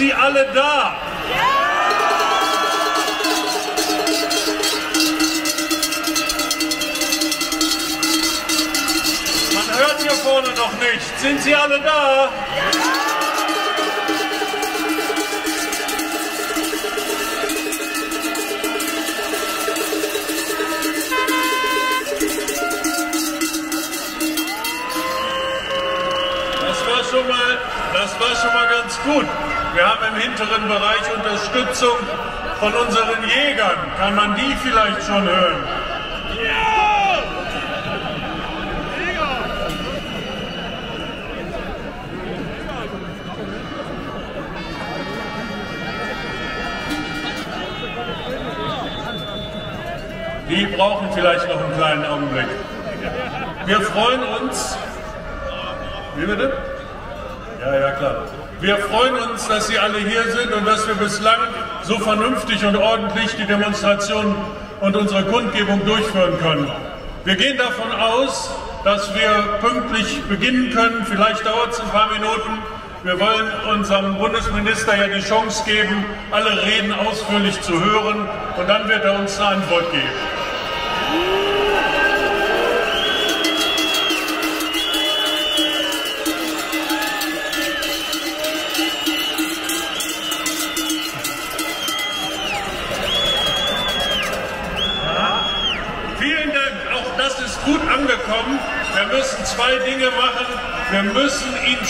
Sie alle da? Von unseren Jägern. Kann man die vielleicht schon hören? Die brauchen vielleicht noch einen kleinen Augenblick. Wir freuen uns. Wie bitte? Ja, ja, klar. Wir freuen uns, dass Sie alle hier sind und dass wir bislang so vernünftig und ordentlich die Demonstration und unsere Kundgebung durchführen können. Wir gehen davon aus, dass wir pünktlich beginnen können. Vielleicht dauert es ein paar Minuten. Wir wollen unserem Bundesminister ja die Chance geben, alle Reden ausführlich zu hören und dann wird er uns eine Antwort geben.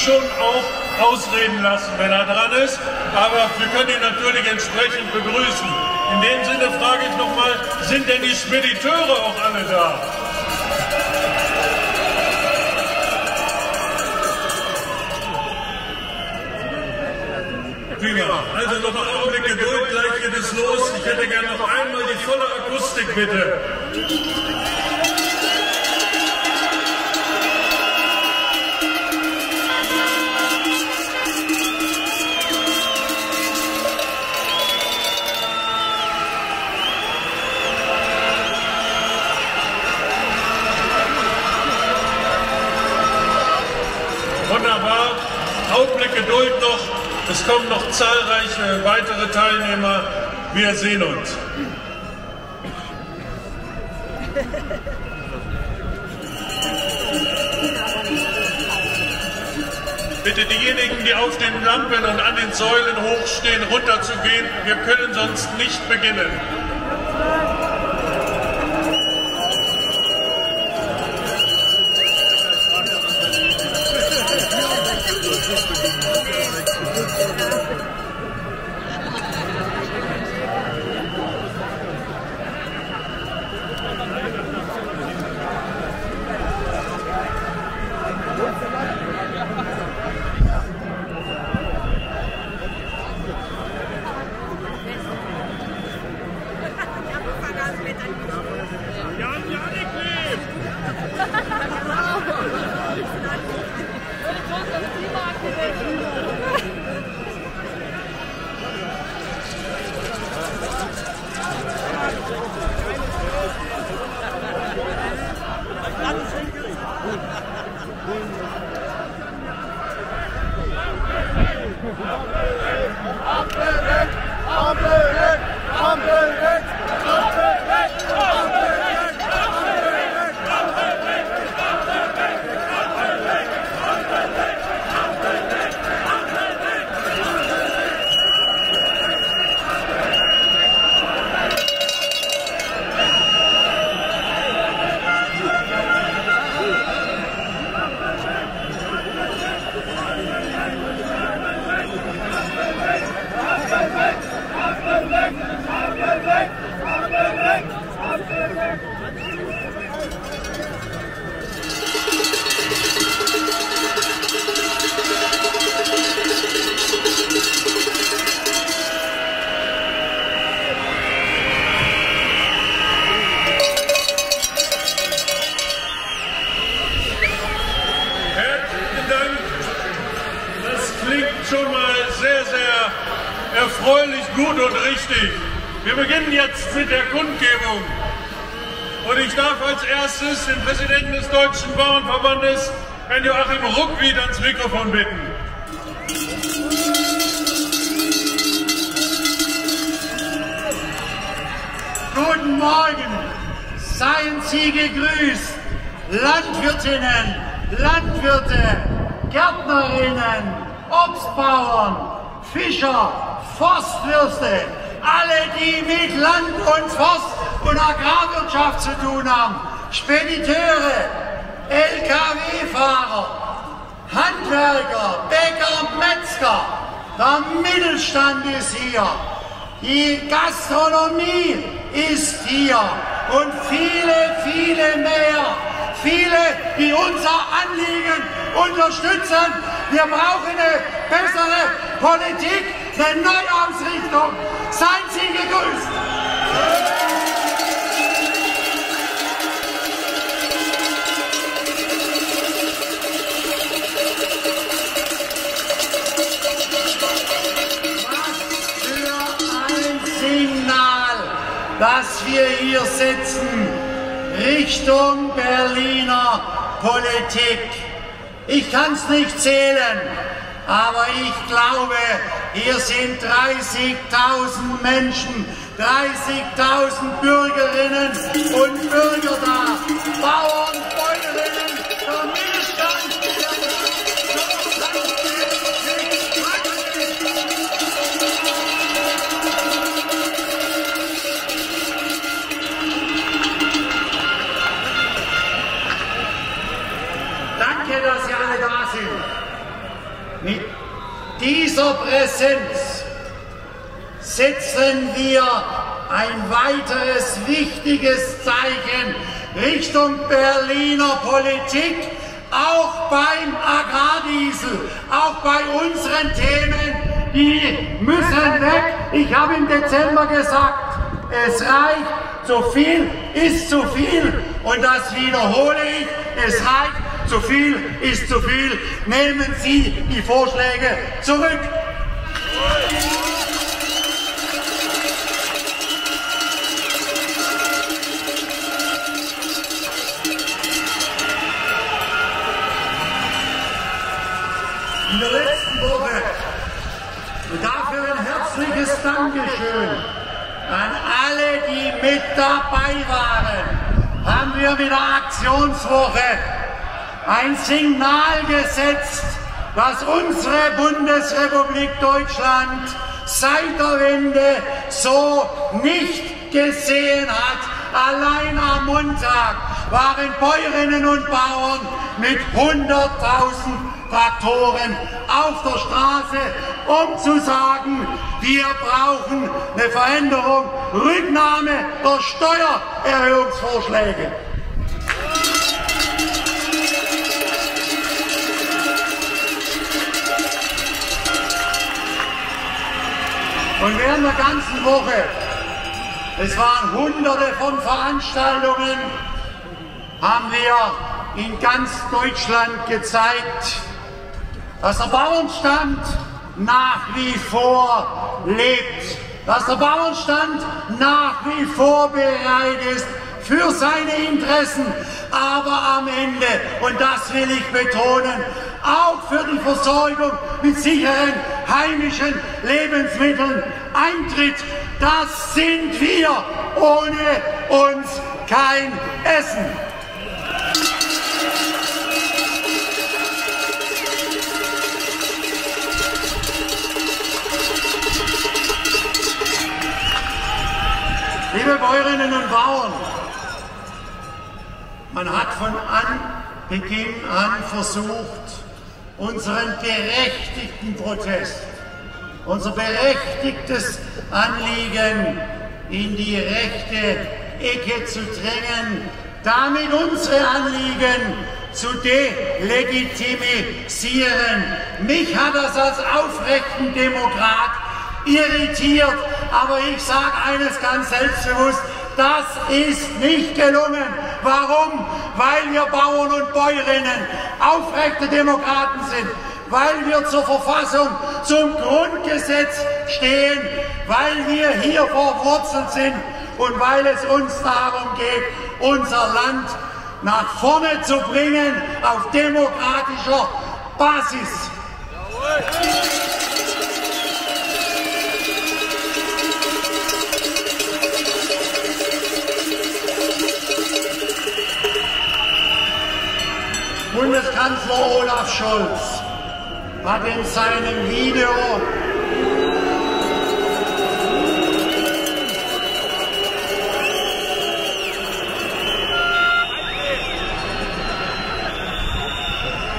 Schon auch ausreden lassen, wenn er dran ist. Aber wir können ihn natürlich entsprechend begrüßen. In dem Sinne frage ich nochmal, sind denn die Spediteure auch alle da? Prima. Also noch einen Augenblick Geduld, gleich geht es los. Ich hätte gerne noch einmal die volle Akustik, bitte. Geduld noch. Es kommen noch zahlreiche weitere Teilnehmer. Wir sehen uns. Bitte diejenigen, die auf den Lampen und an den Säulen hochstehen, runterzugehen. Wir können sonst nicht beginnen. Erstes den Präsidenten des Deutschen Bauernverbandes, Herrn Joachim Ruckwied, ans Mikrofon bitten. Guten Morgen, seien Sie gegrüßt, Landwirtinnen, Landwirte, Gärtnerinnen, Obstbauern, Fischer, Forstwürste, alle, die mit Land und Forst und Agrarwirtschaft zu tun haben, Spediteure, Lkw-Fahrer, Handwerker, Bäcker, Metzger, der Mittelstand ist hier, die Gastronomie ist hier und viele, viele mehr. Viele, die unser Anliegen unterstützen. Wir brauchen eine bessere Politik, eine Neuausrichtung. Seien Sie gegrüßt. Dass wir hier sitzen Richtung Berliner Politik. Ich kann es nicht zählen, aber ich glaube, hier sind 30.000 Menschen, 30.000 Bürgerinnen und Bürger da, Bauern, dieser Präsenz setzen wir ein weiteres wichtiges Zeichen Richtung Berliner Politik, auch beim Agrardiesel, auch bei unseren Themen, die müssen weg. Ich habe im Dezember gesagt, es reicht, zu viel ist zu viel. Und das wiederhole ich, es reicht, zu viel ist zu viel. Nehmen Sie die Vorschläge zurück. In der letzten Woche, dafür ein herzliches Dankeschön an alle, die mit dabei waren, haben wir mit der Aktionswoche ein Signal gesetzt, das unsere Bundesrepublik Deutschland seit der Wende so nicht gesehen hat. Allein am Montag waren Bäuerinnen und Bauern mit 100.000 Traktoren auf der Straße, um zu sagen, wir brauchen eine Veränderung, Rücknahme der Steuererhöhungsvorschläge. Und während der ganzen Woche, es waren hunderte von Veranstaltungen, haben wir in ganz Deutschland gezeigt, dass der Bauernstand nach wie vor lebt, dass der Bauernstand nach wie vor bereit ist für seine Interessen, aber am Ende, und das will ich betonen, auch für die Versorgung mit sicheren heimischen Lebensmitteln eintritt. Das sind wir ohne uns kein Essen. Liebe Bäuerinnen und Bauern, man hat von Anbeginn an versucht, unseren berechtigten Protest, unser berechtigtes Anliegen in die rechte Ecke zu drängen, damit unsere Anliegen zu delegitimisieren. Mich hat das als aufrechten Demokrat irritiert, aber ich sage eines ganz selbstbewusst, das ist nicht gelungen. Warum? Weil wir Bauern und Bäuerinnen aufrechte Demokraten sind, weil wir zur Verfassung, zum Grundgesetz stehen, weil wir hier verwurzelt sind und weil es uns darum geht, unser Land nach vorne zu bringen auf demokratischer Basis. Bundeskanzler Olaf Scholz hat in seinem Video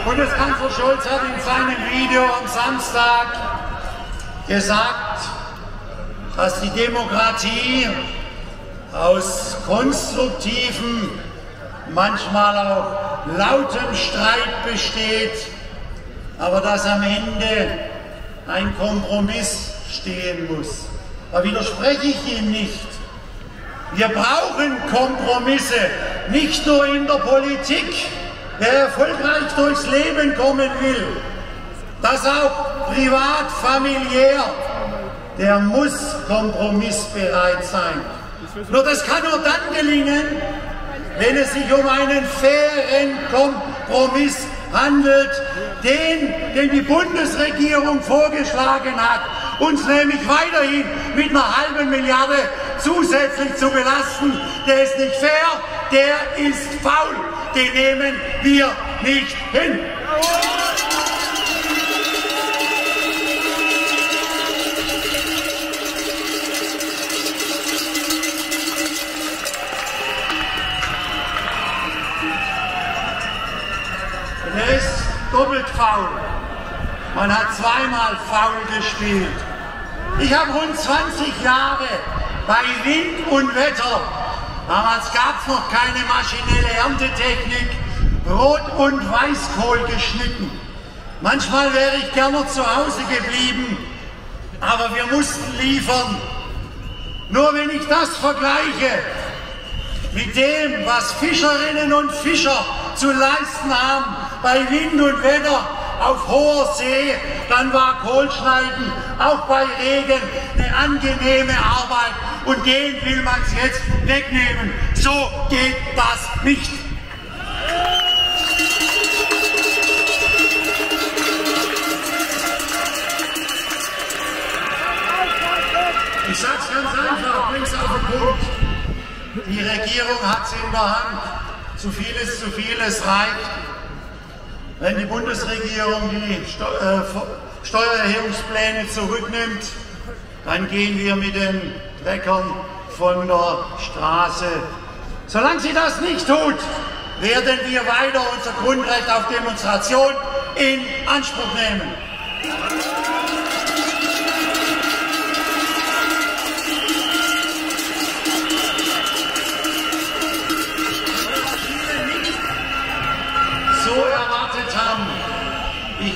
Bundeskanzler Scholz hat in seinem Video am Samstag gesagt, dass die Demokratie aus konstruktivem, manchmal auch lautem Streit besteht, aber dass am Ende ein Kompromiss stehen muss. Da widerspreche ich ihm nicht. Wir brauchen Kompromisse, nicht nur in der Politik, Wer erfolgreich durchs Leben kommen will, das auch privat, familiär, der muss kompromissbereit sein. Nur das kann nur dann gelingen, wenn es sich um einen fairen Kompromiss handelt, den, den die Bundesregierung vorgeschlagen hat, uns nämlich weiterhin mit einer halben Milliarde zusätzlich zu belasten. Der ist nicht fair, der ist faul den nehmen wir nicht hin. Doppelt faul. Man hat zweimal faul gespielt. Ich habe rund 20 Jahre bei Wind und Wetter Damals gab es noch keine maschinelle Erntetechnik, Rot- und Weißkohl geschnitten. Manchmal wäre ich gerne zu Hause geblieben, aber wir mussten liefern. Nur wenn ich das vergleiche mit dem, was Fischerinnen und Fischer zu leisten haben bei Wind und Wetter auf hoher See, dann war Kohlschneiden auch bei Regen eine angenehme Arbeit und den will man es jetzt wegnehmen. So geht das nicht. Ich sag's ganz einfach, bring's auf den Punkt. Die Regierung hat's in der Hand. Zu viel ist zu viel, es reicht. Wenn die Bundesregierung die äh, Steuererhebungspläne zurücknimmt, dann gehen wir mit den Treckern von der Straße. Solange sie das nicht tut, werden wir weiter unser Grundrecht auf Demonstration in Anspruch nehmen.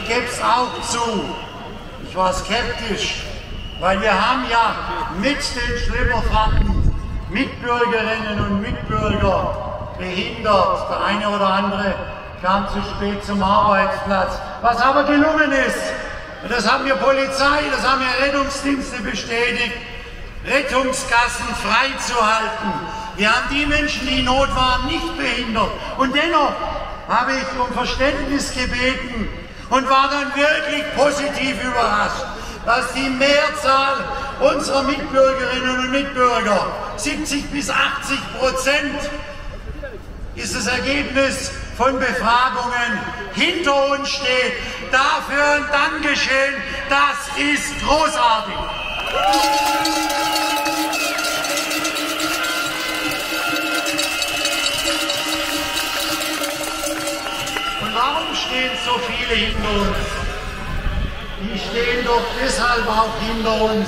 Ich gebe es auch zu. Ich war skeptisch, weil wir haben ja mit den Schlimmerfahrten Mitbürgerinnen und Mitbürger behindert. Der eine oder andere kam zu spät zum Arbeitsplatz. Was aber gelungen ist, und das haben wir Polizei, das haben wir Rettungsdienste bestätigt, Rettungsgassen freizuhalten. Wir haben die Menschen, die in Not waren, nicht behindert. Und dennoch habe ich um Verständnis gebeten und war dann wirklich positiv überrascht dass die Mehrzahl unserer Mitbürgerinnen und Mitbürger, 70 bis 80 Prozent, ist das Ergebnis von Befragungen, hinter uns steht. Dafür ein Dankeschön, das ist großartig. Stehen so viele hinter uns? die stehen doch deshalb auch hinter uns.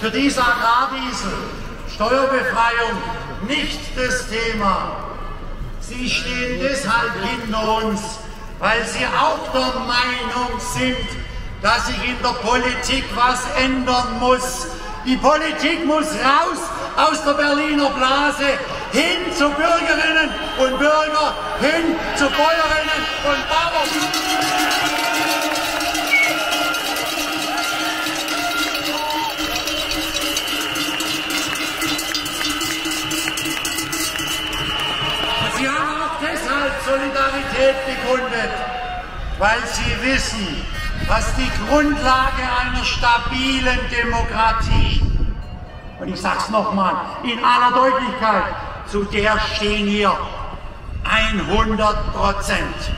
Für diese Agrardiesel, Steuerbefreiung, nicht das Thema. Sie stehen deshalb hinter uns, weil sie auch der Meinung sind, dass sich in der Politik was ändern muss. Die Politik muss raus aus der Berliner Blase hin zu Bürgerinnen und Bürger, hin zu Bäuerinnen und Bauern. Sie haben auch deshalb Solidarität begründet, weil sie wissen, was die Grundlage einer stabilen Demokratie ich sage es nochmal in aller Deutlichkeit, zu der stehen hier 100 Prozent.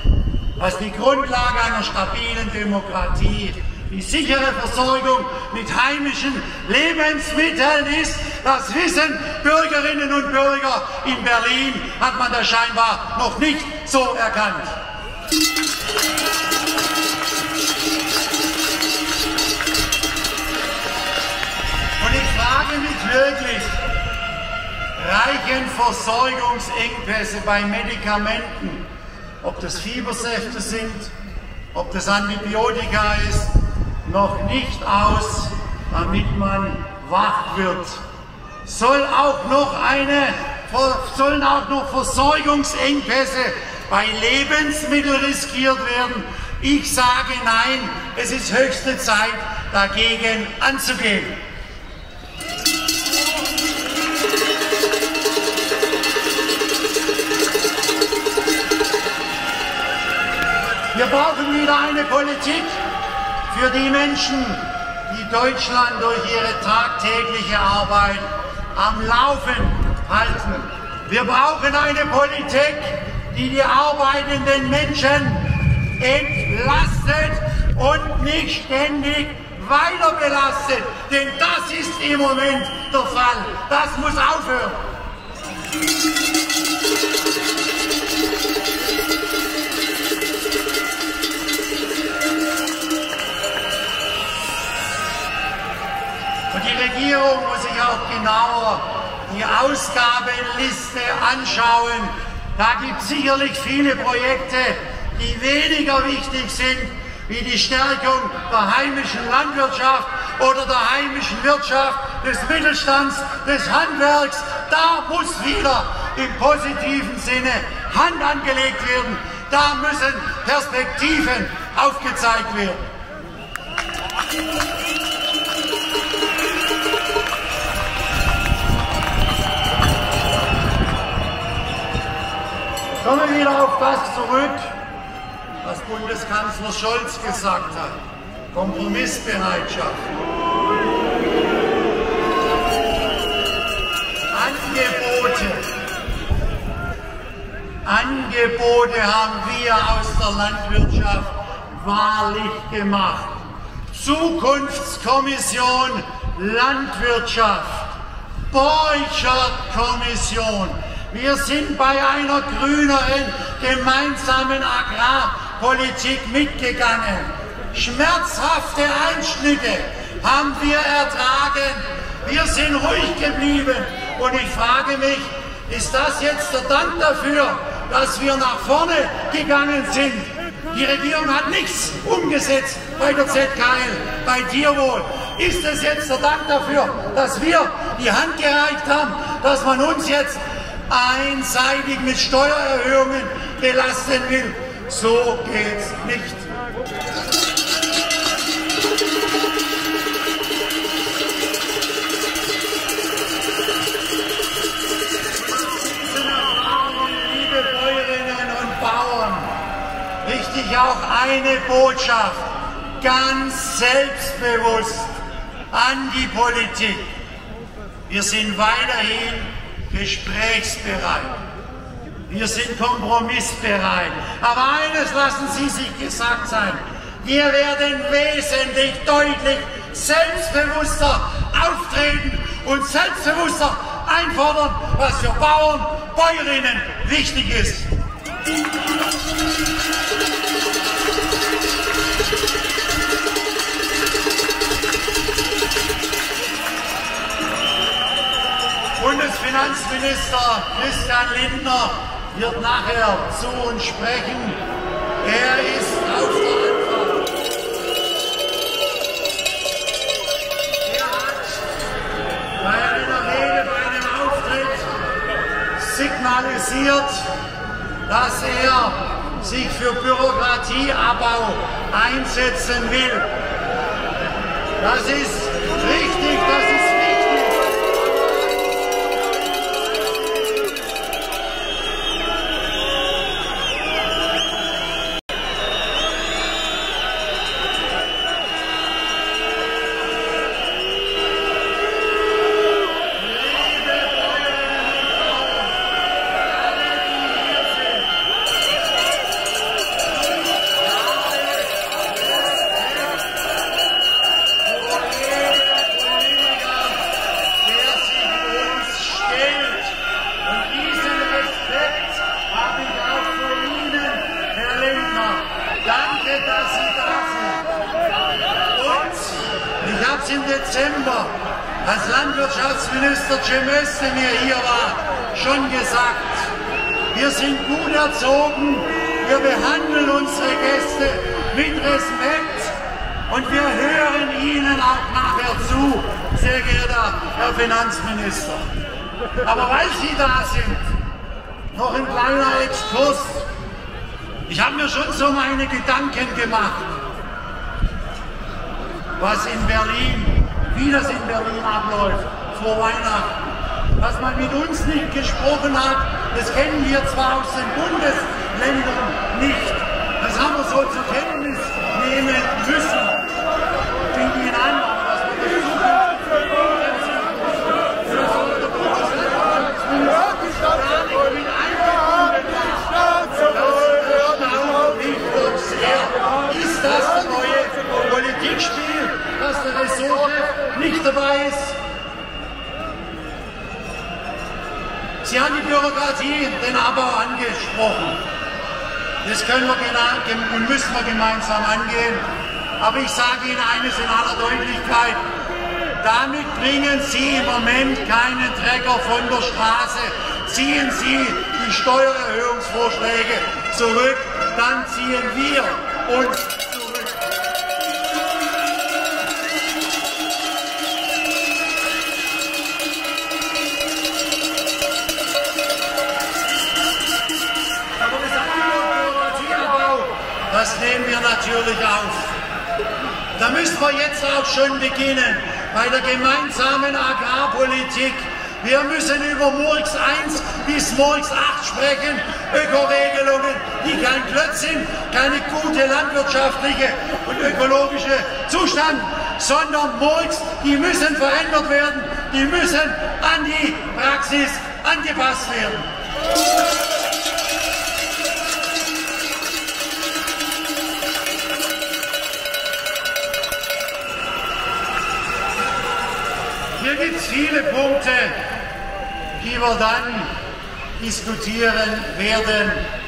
Was die Grundlage einer stabilen Demokratie die sichere Versorgung mit heimischen Lebensmitteln ist. Das wissen Bürgerinnen und Bürger. In Berlin hat man das scheinbar noch nicht so erkannt. Wirklich, reichen Versorgungsengpässe bei Medikamenten, ob das Fiebersäfte sind, ob das Antibiotika ist, noch nicht aus, damit man wach wird. Soll auch noch eine, sollen auch noch Versorgungsengpässe bei Lebensmitteln riskiert werden? Ich sage nein, es ist höchste Zeit, dagegen anzugehen. Wir brauchen wieder eine Politik, für die Menschen, die Deutschland durch ihre tagtägliche Arbeit am Laufen halten. Wir brauchen eine Politik, die die arbeitenden Menschen entlastet und nicht ständig weiter belastet. Denn das ist im Moment der Fall. Das muss aufhören. Regierung muss sich auch genauer die Ausgabenliste anschauen. Da gibt es sicherlich viele Projekte, die weniger wichtig sind wie die Stärkung der heimischen Landwirtschaft oder der heimischen Wirtschaft, des Mittelstands, des Handwerks. Da muss wieder im positiven Sinne Hand angelegt werden. Da müssen Perspektiven aufgezeigt werden. Kommen wir wieder auf das zurück, was Bundeskanzler Scholz gesagt hat. Kompromissbereitschaft. Angebote. Angebote haben wir aus der Landwirtschaft wahrlich gemacht. Zukunftskommission Landwirtschaft, Borchert-Kommission, wir sind bei einer grüneren gemeinsamen Agrarpolitik mitgegangen. Schmerzhafte Einschnitte haben wir ertragen. Wir sind ruhig geblieben. Und ich frage mich, ist das jetzt der Dank dafür, dass wir nach vorne gegangen sind? Die Regierung hat nichts umgesetzt bei der ZKL, bei Tierwohl. Ist es jetzt der Dank dafür, dass wir die Hand gereicht haben, dass man uns jetzt einseitig mit Steuererhöhungen belasten will. So geht's nicht. Liebe Bäuerinnen und Bauern, richtig auch eine Botschaft, ganz selbstbewusst an die Politik. Wir sind weiterhin gesprächsbereit. Wir sind kompromissbereit. Aber eines lassen Sie sich gesagt sein. Wir werden wesentlich deutlich selbstbewusster auftreten und selbstbewusster einfordern, was für Bauern, Bäuerinnen wichtig ist. Bundesfinanzminister Christian Lindner wird nachher zu uns sprechen. Er ist auf der Antwort. Er hat bei einer Rede, bei einem Auftritt signalisiert, dass er sich für Bürokratieabbau einsetzen will. Das ist richtig, das ist sind, keine gute landwirtschaftliche und ökologische Zustand, sondern Murks, die müssen verändert werden, die müssen an die Praxis angepasst werden. Hier gibt es viele Punkte, die wir dann diskutieren werden.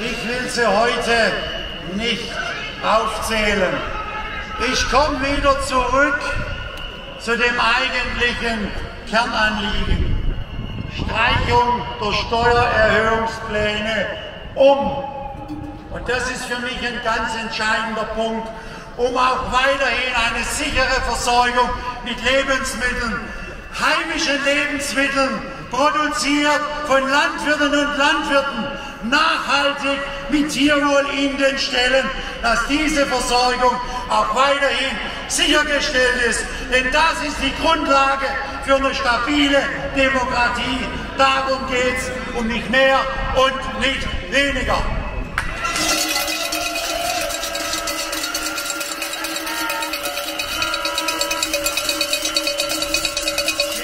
Ich will sie heute nicht aufzählen. Ich komme wieder zurück zu dem eigentlichen Kernanliegen. Streichung der Steuererhöhungspläne um. Und das ist für mich ein ganz entscheidender Punkt, um auch weiterhin eine sichere Versorgung mit Lebensmitteln, heimischen Lebensmitteln, produziert von Landwirten und Landwirten, nachhaltig mit Tierwohl in den Stellen, dass diese Versorgung auch weiterhin sichergestellt ist. Denn das ist die Grundlage für eine stabile Demokratie. Darum geht es und nicht mehr und nicht weniger.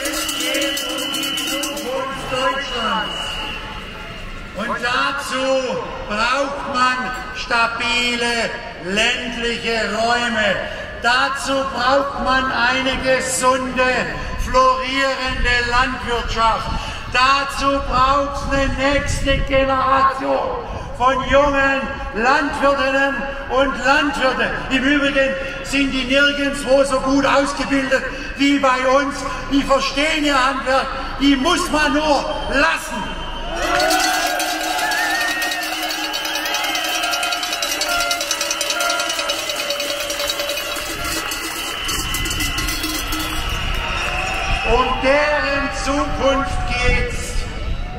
Es geht dazu braucht man stabile ländliche Räume. Dazu braucht man eine gesunde, florierende Landwirtschaft. Dazu braucht es eine nächste Generation von jungen Landwirtinnen und Landwirten. Im Übrigen sind die nirgendwo so gut ausgebildet wie bei uns. Die verstehen ihr Handwerk, die muss man nur lassen. Um deren Zukunft geht's,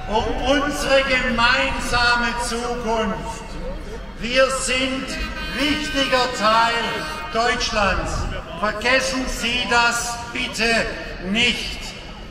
um unsere gemeinsame Zukunft. Wir sind wichtiger Teil Deutschlands. Vergessen Sie das bitte nicht.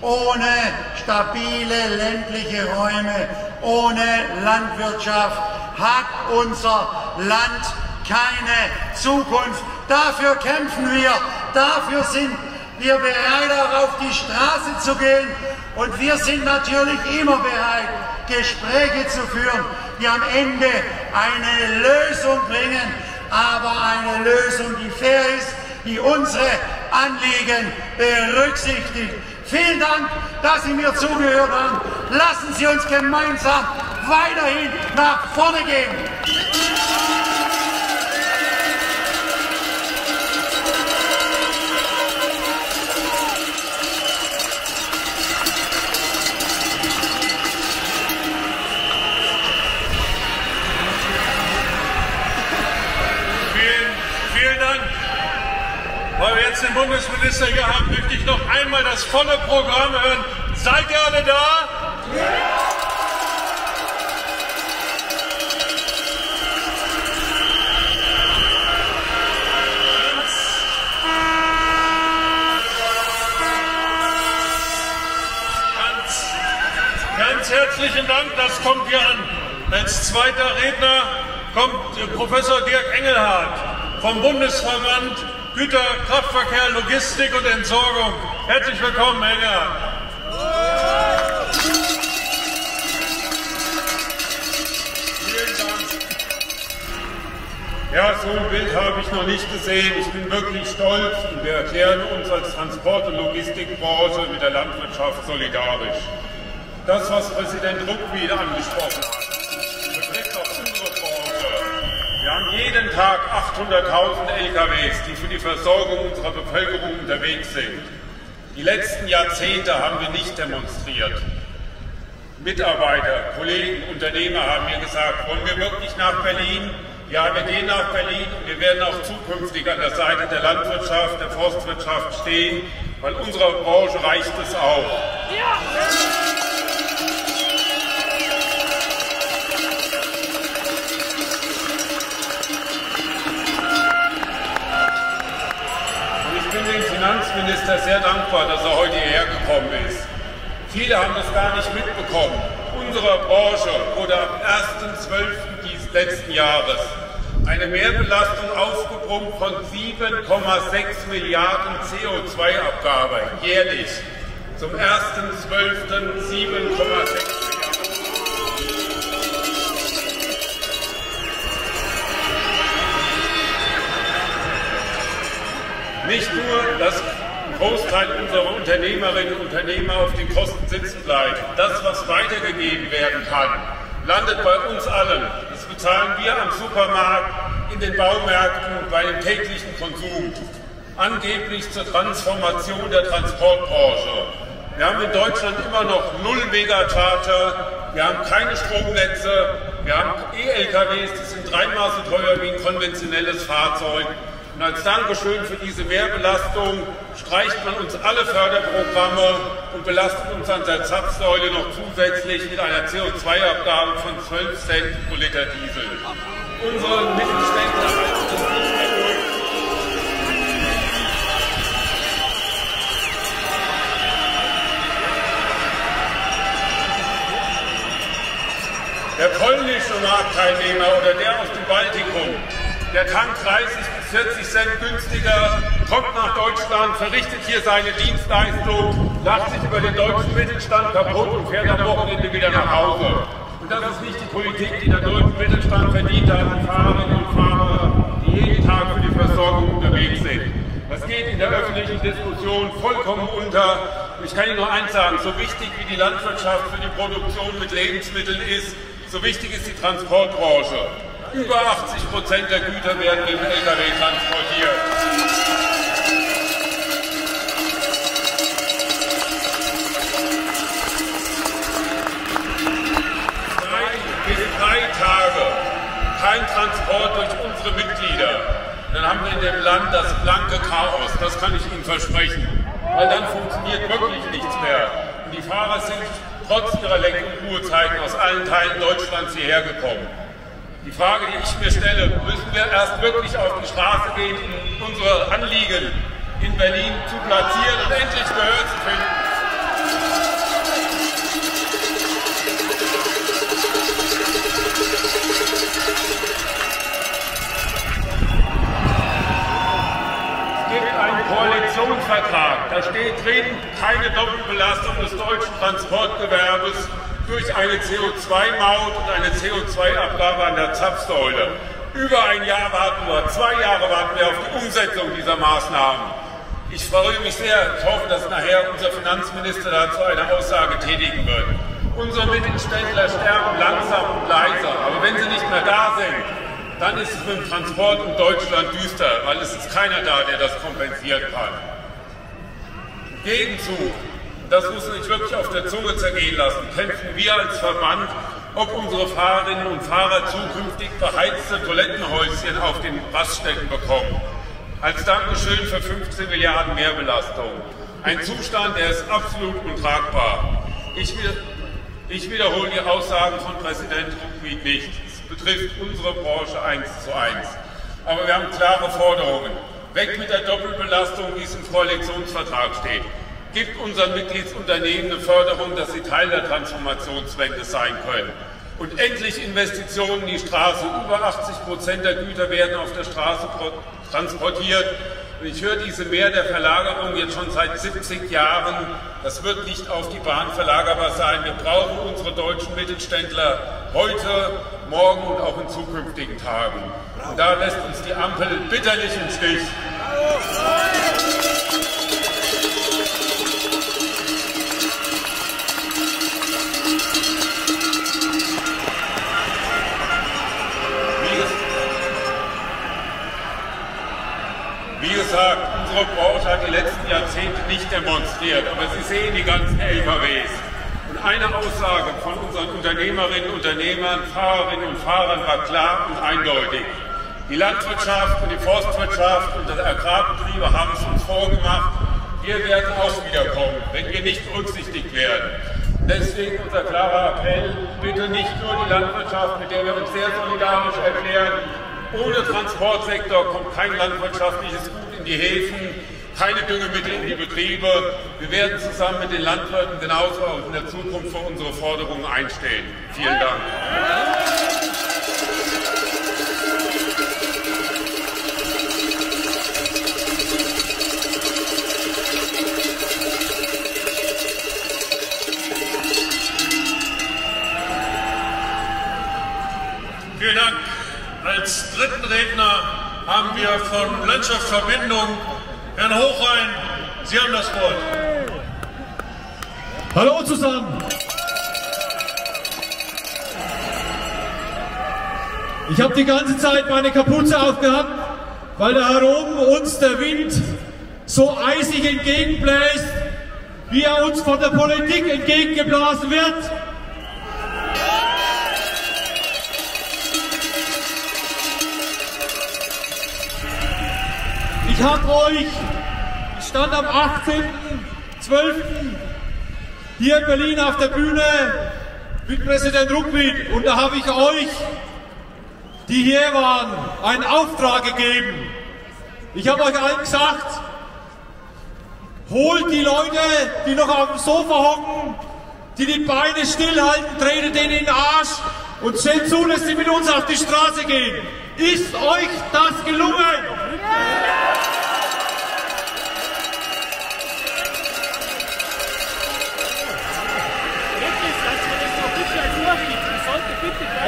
Ohne stabile ländliche Räume, ohne Landwirtschaft hat unser Land keine Zukunft. Dafür kämpfen wir, dafür sind wir bereit, auch auf die Straße zu gehen. Und wir sind natürlich immer bereit, Gespräche zu führen, die am Ende eine Lösung bringen, aber eine Lösung, die fair ist, die unsere Anliegen berücksichtigt. Vielen Dank, dass Sie mir zugehört haben. Lassen Sie uns gemeinsam weiterhin nach vorne gehen. Jetzt den Bundesminister hier haben, möchte ich noch einmal das volle Programm hören. Seid ihr alle da? Ja. herzlichen Dank, das kommt hier an. Als zweiter Redner kommt Professor Dirk Engelhardt vom Bundesverband Güter, Kraftverkehr, Logistik und Entsorgung. Herzlich willkommen, Engelhardt. Ja, so ein Bild habe ich noch nicht gesehen. Ich bin wirklich stolz und wir erklären uns als Transport- und Logistikbranche mit der Landwirtschaft solidarisch. Das, was Präsident Ruckwied angesprochen hat, Wir haben jeden Tag 800.000 LKWs, die für die Versorgung unserer Bevölkerung unterwegs sind. Die letzten Jahrzehnte haben wir nicht demonstriert. Mitarbeiter, Kollegen, Unternehmer haben mir gesagt, wollen wir wirklich nach Berlin? Ja, wir gehen nach Berlin wir werden auch zukünftig an der Seite der Landwirtschaft, der Forstwirtschaft stehen, weil unserer Branche reicht es auch. Ja. Finanzminister sehr dankbar, dass er heute hierher gekommen ist. Viele haben das gar nicht mitbekommen. Unsere Branche wurde am 1.12. dieses letzten Jahres eine Mehrbelastung aufgebrummt von 7,6 Milliarden CO2-Abgabe jährlich. Zum 1.12. 7,6 Milliarden. Nicht nur, dass ein Großteil unserer Unternehmerinnen und Unternehmer auf den Kosten sitzen bleibt. Das, was weitergegeben werden kann, landet bei uns allen. Das bezahlen wir am Supermarkt, in den Baumärkten, bei dem täglichen Konsum. Angeblich zur Transformation der Transportbranche. Wir haben in Deutschland immer noch null Megacharter, wir haben keine Stromnetze, wir haben E-LKWs, die sind dreimal so teuer wie ein konventionelles Fahrzeug. Und als Dankeschön für diese Mehrbelastung streicht man uns alle Förderprogramme und belastet uns an der Zapfsäule noch zusätzlich mit einer CO2-Abgabe von 12 Cent pro Liter Diesel. Unsere Mittelständler. Der polnische Marktteilnehmer oder der aus dem Baltikum, der tankt 30 40 Cent günstiger, kommt nach Deutschland, verrichtet hier seine Dienstleistung, lacht sich über den deutschen Mittelstand kaputt und fährt am Wochenende wieder nach Hause. Und das ist nicht die Politik, die der deutsche Mittelstand verdient hat, die Fahrerinnen und Fahrer, die jeden Tag für die Versorgung unterwegs sind. Das geht in der öffentlichen Diskussion vollkommen unter. Ich kann Ihnen nur eins sagen, so wichtig wie die Landwirtschaft für die Produktion mit Lebensmitteln ist, so wichtig ist die Transportbranche. Über 80 Prozent der Güter werden mit dem Lkw transportiert. Kein Transport durch unsere Mitglieder. Dann haben wir in dem Land das blanke Chaos, das kann ich Ihnen versprechen. Weil dann funktioniert wirklich nichts mehr. Und die Fahrer sind trotz ihrer Lenk- und Ruhezeiten aus allen Teilen Deutschlands hierher gekommen. Die Frage, die ich mir stelle, müssen wir erst wirklich auf die Straße gehen, um unsere Anliegen in Berlin zu platzieren und endlich Gehör zu finden? Es gibt einen Koalitionsvertrag, da steht drin, keine Doppelbelastung des deutschen Transportgewerbes durch eine CO2-Maut und eine CO2-Abgabe an der Zapfsäule. Über ein Jahr warten wir, zwei Jahre warten wir auf die Umsetzung dieser Maßnahmen. Ich freue mich sehr, ich hoffe, dass nachher unser Finanzminister dazu eine Aussage tätigen wird. Unsere Mittelständler sterben langsam und leiser, aber wenn sie nicht mehr da sind, dann ist es mit dem Transport in Deutschland düster, weil es ist keiner da, der das kompensieren kann. Im Gegenzug das muss sich wirklich auf der Zunge zergehen lassen, kämpfen wir als Verband, ob unsere Fahrerinnen und Fahrer zukünftig beheizte Toilettenhäuschen auf den Raststätten bekommen. Als Dankeschön für 15 Milliarden Mehrbelastung. Ein Zustand, der ist absolut untragbar. Ich, ich wiederhole die Aussagen von Präsident Ruckwied nicht. Es betrifft unsere Branche eins zu eins. Aber wir haben klare Forderungen. Weg mit der Doppelbelastung, wie es im Koalitionsvertrag steht. Gibt unseren Mitgliedsunternehmen eine Förderung, dass sie Teil der Transformationswende sein können. Und endlich Investitionen in die Straße. Über 80 Prozent der Güter werden auf der Straße transportiert. Und ich höre diese Mehr der Verlagerung jetzt schon seit 70 Jahren. Das wird nicht auf die Bahn verlagerbar sein. Wir brauchen unsere deutschen Mittelständler heute, morgen und auch in zukünftigen Tagen. Und da lässt uns die Ampel bitterlich im Stich. Gesagt, unsere Branche hat die letzten Jahrzehnte nicht demonstriert, aber Sie sehen die ganzen LKWs. Und eine Aussage von unseren Unternehmerinnen und Unternehmern, Fahrerinnen und Fahrern war klar und eindeutig. Die Landwirtschaft und die Forstwirtschaft und die Agrarbetriebe haben es uns vorgemacht. Wir werden auch wiederkommen, wenn wir nicht berücksichtigt werden. Deswegen unser klarer Appell, bitte nicht nur die Landwirtschaft, mit der wir uns sehr solidarisch erklären, ohne Transportsektor kommt kein landwirtschaftliches Gut in die Häfen, keine Düngemittel in die Betriebe. Wir werden zusammen mit den Landwirten genauso auch in der Zukunft für unsere Forderungen einstehen. Vielen Dank. Vielen Dank. Als dritten Redner haben wir von Landschaftsverbindung Herrn Hochrhein. Sie haben das Wort. Hallo zusammen. Ich habe die ganze Zeit meine Kapuze aufgehabt, weil da herum uns der Wind so eisig entgegenbläst, wie er uns von der Politik entgegengeblasen wird. Ich habe euch, ich stand am 18.12. hier in Berlin auf der Bühne mit Präsident Ruckwied und da habe ich euch, die hier waren, einen Auftrag gegeben. Ich habe euch allen gesagt, holt die Leute, die noch auf dem Sofa hocken, die die Beine stillhalten, tretet denen in den Arsch und seht zu, dass sie mit uns auf die Straße gehen. Ist euch das gelungen?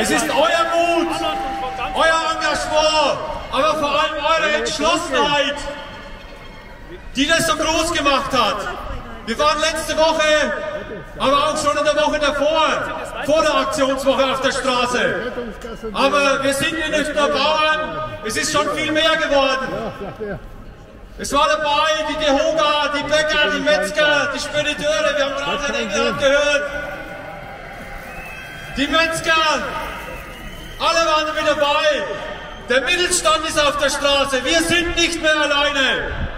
Es ist euer Mut, euer Engagement, aber vor allem eure Entschlossenheit, die das so groß gemacht hat. Wir waren letzte Woche, aber auch schon in der Woche davor, vor der Aktionswoche auf der Straße. Aber wir sind nicht nur Bauern, es ist schon viel mehr geworden. Es war dabei die Dehoga, die Bäcker, die Metzger, die Spediteure, wir haben gerade in England gehört. Die Metzger, alle waren mit dabei. Der Mittelstand ist auf der Straße. Wir sind nicht mehr alleine.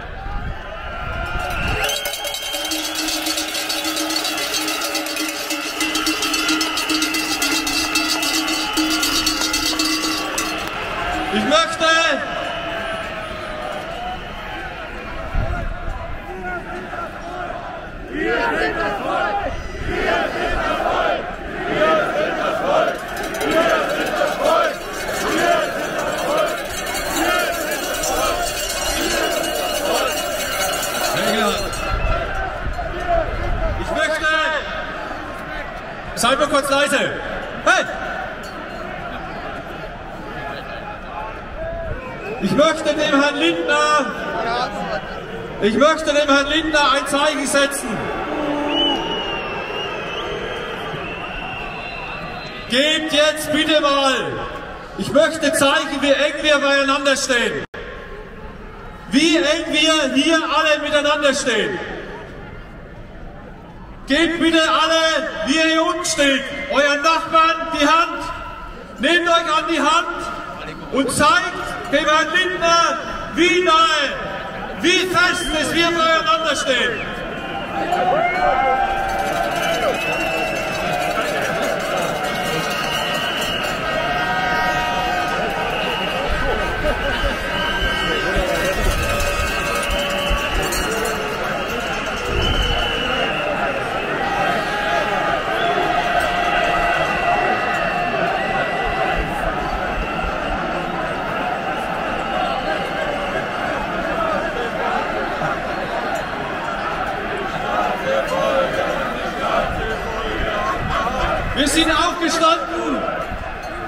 Ich möchte! Ich möchte. Seid mal kurz leise. Hey! Ich möchte dem Herrn Lindner. Ich möchte dem Herrn Lindner ein Zeichen setzen. Gebt jetzt bitte mal. Ich möchte zeigen, wie eng wir beieinander stehen. Wie eng wir hier alle miteinander stehen. Gebt bitte alle, wie ihr hier unten steht, euren Nachbarn die Hand. Nehmt euch an die Hand und zeigt Herrn Lindner, wie nahe, wie fest es wir beieinander stehen. Sind aufgestanden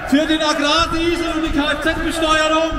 für den Agrardiesel und die Kfz-Besteuerung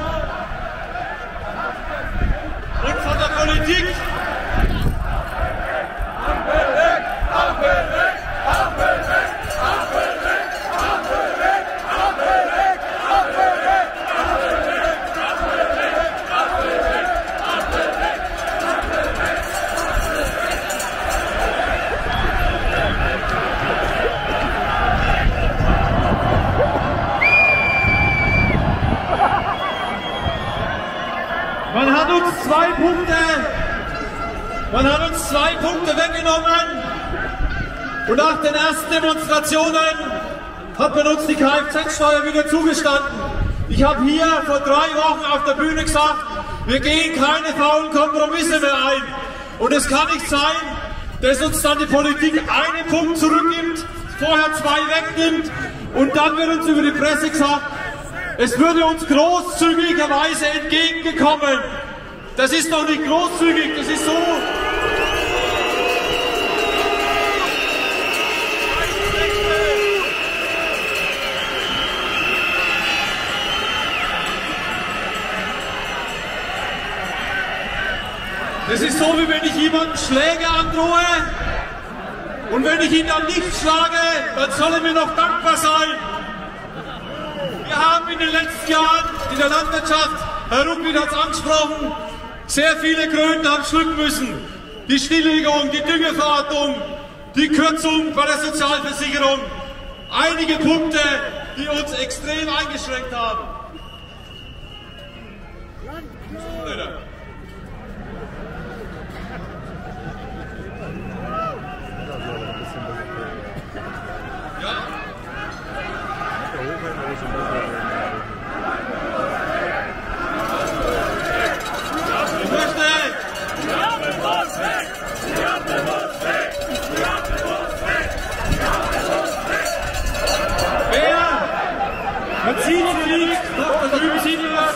Weggenommen. Und nach den ersten Demonstrationen hat man uns die Kfz-Steuer wieder zugestanden. Ich habe hier vor drei Wochen auf der Bühne gesagt, wir gehen keine faulen Kompromisse mehr ein. Und es kann nicht sein, dass uns dann die Politik einen Punkt zurückgibt, vorher zwei wegnimmt und dann wird uns über die Presse gesagt, es würde uns großzügigerweise entgegengekommen. Das ist doch nicht großzügig, das ist so. Das ist so, wie wenn ich jemandem Schläge androhe und wenn ich ihn dann nicht schlage, dann soll er mir noch dankbar sein. Wir haben in den letzten Jahren in der Landwirtschaft, Herr Ruckwied hat es angesprochen, sehr viele Kröten haben schlucken müssen. Die Stilllegung, die Düngeverordnung, die Kürzung bei der Sozialversicherung. Einige Punkte, die uns extrem eingeschränkt haben. Ja. Ich möchte Wer? Man sieht ihn nicht, doch da drüben sieht man das.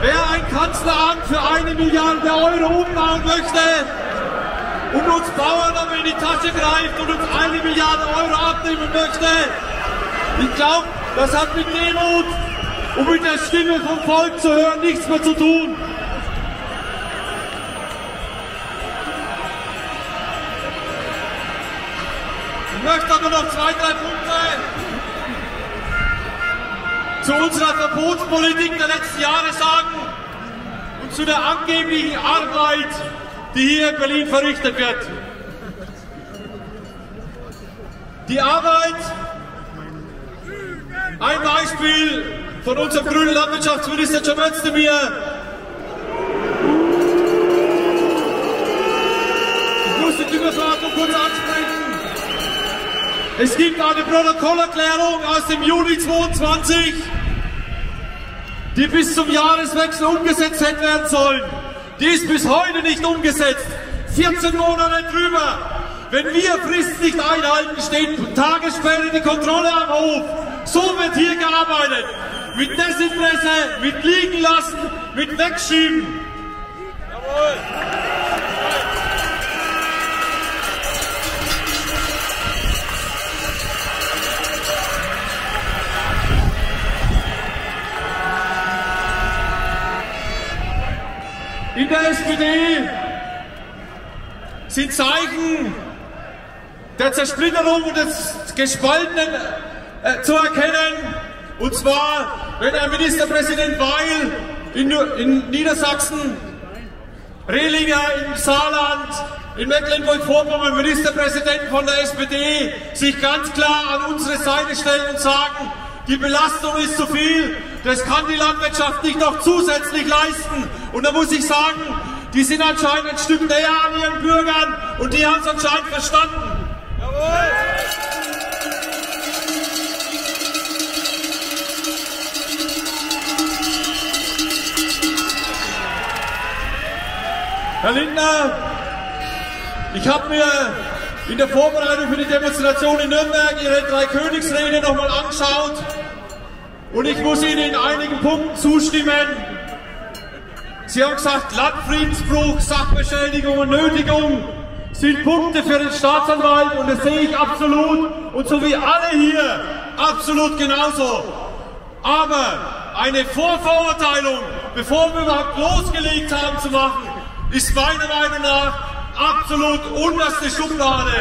Wer ein Kanzleramt für eine Milliarde Euro umbauen möchte und uns Bauern aber in die Tasche greift und uns eine Milliarde Euro abnehmen möchte, ich glaube, das hat mit Demut und mit der Stimme vom Volk zu hören nichts mehr zu tun. Ich möchte aber noch zwei, drei Punkte zu unserer Verbotspolitik der letzten Jahre sagen und zu der angeblichen Arbeit, die hier in Berlin verrichtet wird. Die Arbeit, von unserem grünen Landwirtschaftsminister John Özdemir. Ich muss die Düngerverordnung kurz ansprechen. Es gibt eine Protokollerklärung aus dem Juli 22, die bis zum Jahreswechsel umgesetzt hätte werden sollen. Die ist bis heute nicht umgesetzt. 14 Monate drüber. Wenn wir Frist nicht einhalten, steht Tage später die Kontrolle am Hof. So wird hier gearbeitet. Mit Desinteresse, mit liegen lassen, mit wegschieben. Jawohl. In der SPD sind Zeichen der Zersplitterung und des Gespaltenen äh, zu erkennen. Und zwar, wenn der Ministerpräsident Weil in, in Niedersachsen, Rehlinger im Saarland, in Mecklenburg-Vorpommern Ministerpräsidenten von der SPD sich ganz klar an unsere Seite stellen und sagen, die Belastung ist zu viel, das kann die Landwirtschaft nicht noch zusätzlich leisten. Und da muss ich sagen, die sind anscheinend ein Stück näher an ihren Bürgern und die haben es anscheinend verstanden. Jawohl! Herr Lindner, ich habe mir in der Vorbereitung für die Demonstration in Nürnberg Ihre drei Königsrede nochmal angeschaut und ich muss Ihnen in einigen Punkten zustimmen. Sie haben gesagt, Landfriedensbruch, Sachbeschädigung und Nötigung sind Punkte für den Staatsanwalt und das sehe ich absolut und so wie alle hier absolut genauso. Aber eine Vorverurteilung, bevor wir überhaupt losgelegt haben zu machen, ist meiner Meinung nach absolut unterste Schublade.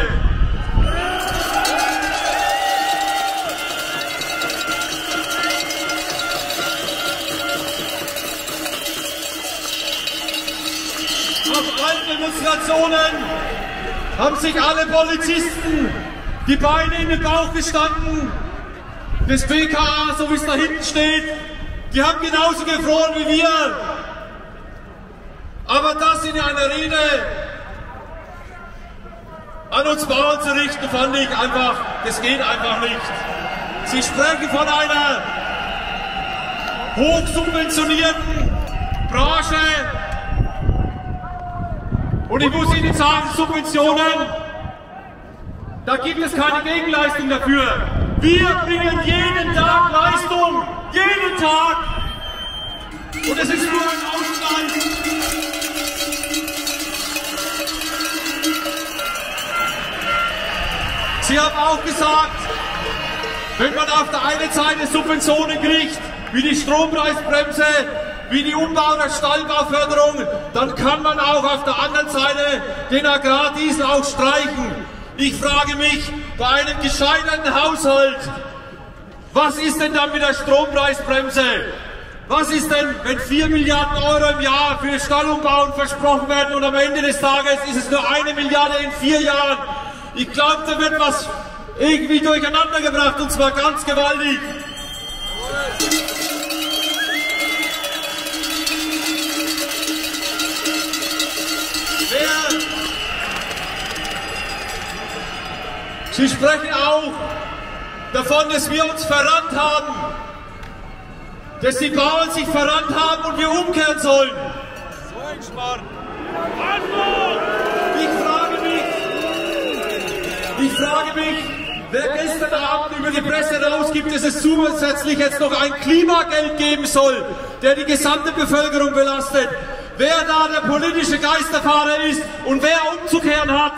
Auf allen Demonstrationen haben sich alle Polizisten die Beine in den Bauch gestanden. Das BKA, so wie es da hinten steht, die haben genauso gefroren wie wir. Aber das in einer Rede an uns Bauern zu richten, fand ich einfach, das geht einfach nicht. Sie sprechen von einer hochsubventionierten Branche. Und ich muss Ihnen sagen, Subventionen, da gibt es keine Gegenleistung dafür. Wir bringen jeden Tag Leistung, jeden Tag. Und es ist nur ein Ausgleich. Sie haben auch gesagt, wenn man auf der einen Seite Subventionen kriegt, wie die Strompreisbremse, wie die Umbau der Stallbauförderung, dann kann man auch auf der anderen Seite den Agrardiesel auch streichen. Ich frage mich, bei einem gescheiterten Haushalt, was ist denn dann mit der Strompreisbremse? Was ist denn, wenn 4 Milliarden Euro im Jahr für Stallumbauen versprochen werden und am Ende des Tages ist es nur eine Milliarde in vier Jahren? Ich glaube, da wird was irgendwie durcheinander gebracht und zwar ganz gewaltig. Sie sprechen auch davon, dass wir uns verrannt haben, dass die Bauern sich verrannt haben und wir umkehren sollen. So ein Schmarrn. Ich frage mich, ich frage mich, wer gestern Abend über die Presse rausgibt, dass es zusätzlich jetzt noch ein Klimageld geben soll, der die gesamte Bevölkerung belastet, wer da der politische Geisterfahrer ist und wer umzukehren hat.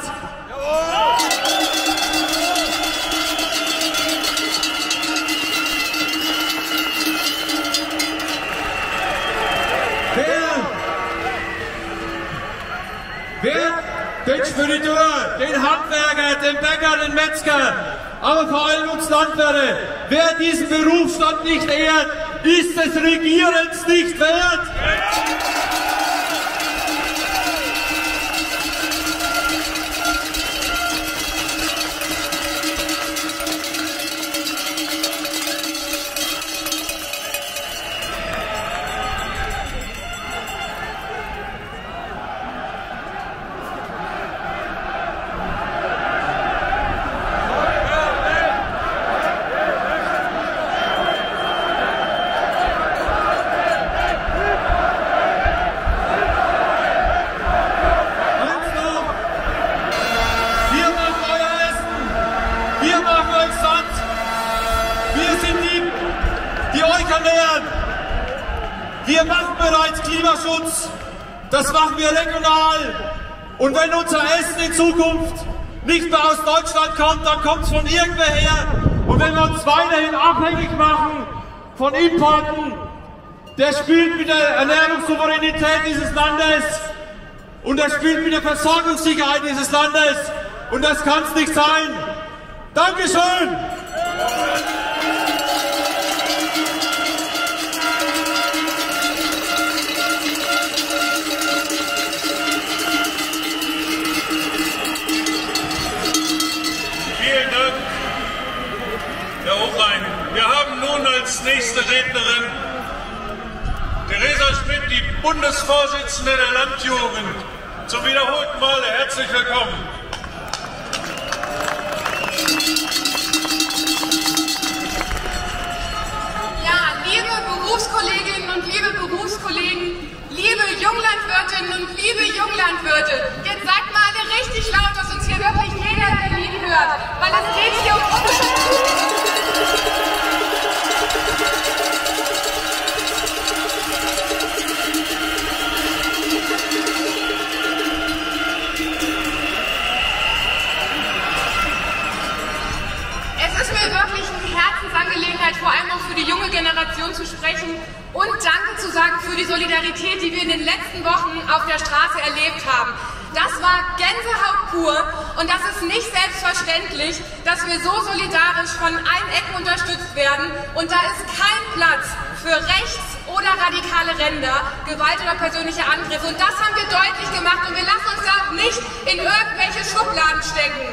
Wer den Spediteur, den Handwerker, den Bäcker, den Metzger, aber vor allem uns Landwirte, wer diesen Berufsstand nicht ehrt, ist des Regierens nicht wert. In Zukunft nicht mehr aus Deutschland kommt, dann kommt es von irgendwer her. Und wenn wir uns weiterhin abhängig machen von Importen, der spielt mit der Ernährungssouveränität dieses Landes und er spielt mit der Versorgungssicherheit dieses Landes. Und das kann es nicht sein. Dankeschön! Nächste Rednerin Theresa Schmidt, die Bundesvorsitzende der Landjugend. Zum wiederholten Male herzlich willkommen. Ja, liebe Berufskolleginnen und liebe Berufskollegen, liebe Junglandwirtinnen und liebe Junglandwirte, jetzt sagt mal richtig laut, dass uns hier wirklich jeder in Berlin hört, weil es geht hier um Generation zu sprechen und Danke zu sagen für die Solidarität, die wir in den letzten Wochen auf der Straße erlebt haben. Das war Gänsehaut pur und das ist nicht selbstverständlich, dass wir so solidarisch von allen Ecken unterstützt werden und da ist kein Platz für rechts oder radikale Ränder, Gewalt oder persönliche Angriffe und das haben wir deutlich gemacht und wir lassen uns da nicht in irgendwelche Schubladen stecken.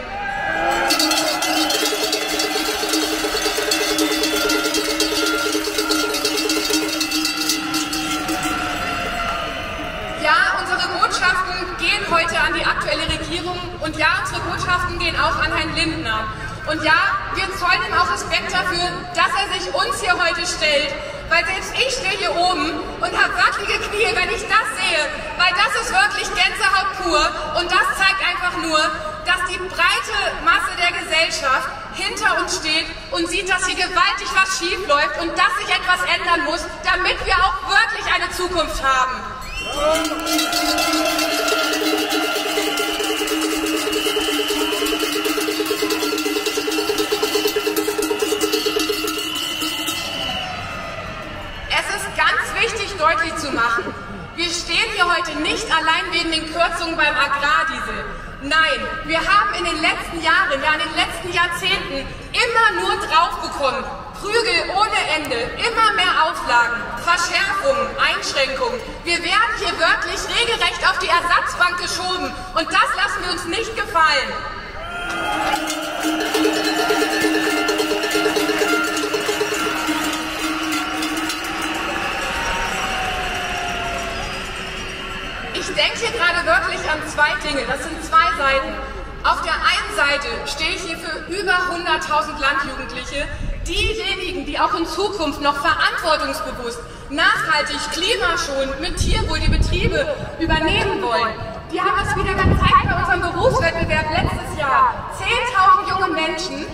Ja, unsere Botschaften gehen heute an die aktuelle Regierung und ja, unsere Botschaften gehen auch an Herrn Lindner. Und ja, wir zollen ihm auch Respekt dafür, dass er sich uns hier heute stellt, weil selbst ich stehe hier oben und habe wackelige Knie, wenn ich das sehe, weil das ist wirklich Gänsehaut pur und das zeigt einfach nur, dass die breite Masse der Gesellschaft hinter uns steht und sieht, dass hier gewaltig was schief läuft und dass sich etwas ändern muss, damit wir auch wirklich eine Zukunft haben. Deutlich zu machen, wir stehen hier heute nicht allein wegen den Kürzungen beim Agrardiesel. Nein, wir haben in den letzten Jahren, ja in den letzten Jahrzehnten immer nur drauf bekommen. Prügel ohne Ende, immer mehr Auflagen, Verschärfungen, Einschränkungen. Wir werden hier wirklich regelrecht auf die Ersatzbank geschoben und das lassen wir uns nicht gefallen. Ich denke hier gerade wirklich an zwei Dinge. Das sind zwei Seiten. Auf der einen Seite stehe ich hier für über 100.000 Landjugendliche, diejenigen, die auch in Zukunft noch verantwortungsbewusst, nachhaltig, klimaschonend mit Tierwohl die Betriebe übernehmen wollen. Die haben das wieder gezeigt bei unserem Berufswettbewerb letztes Jahr. 10.000 junge Menschen,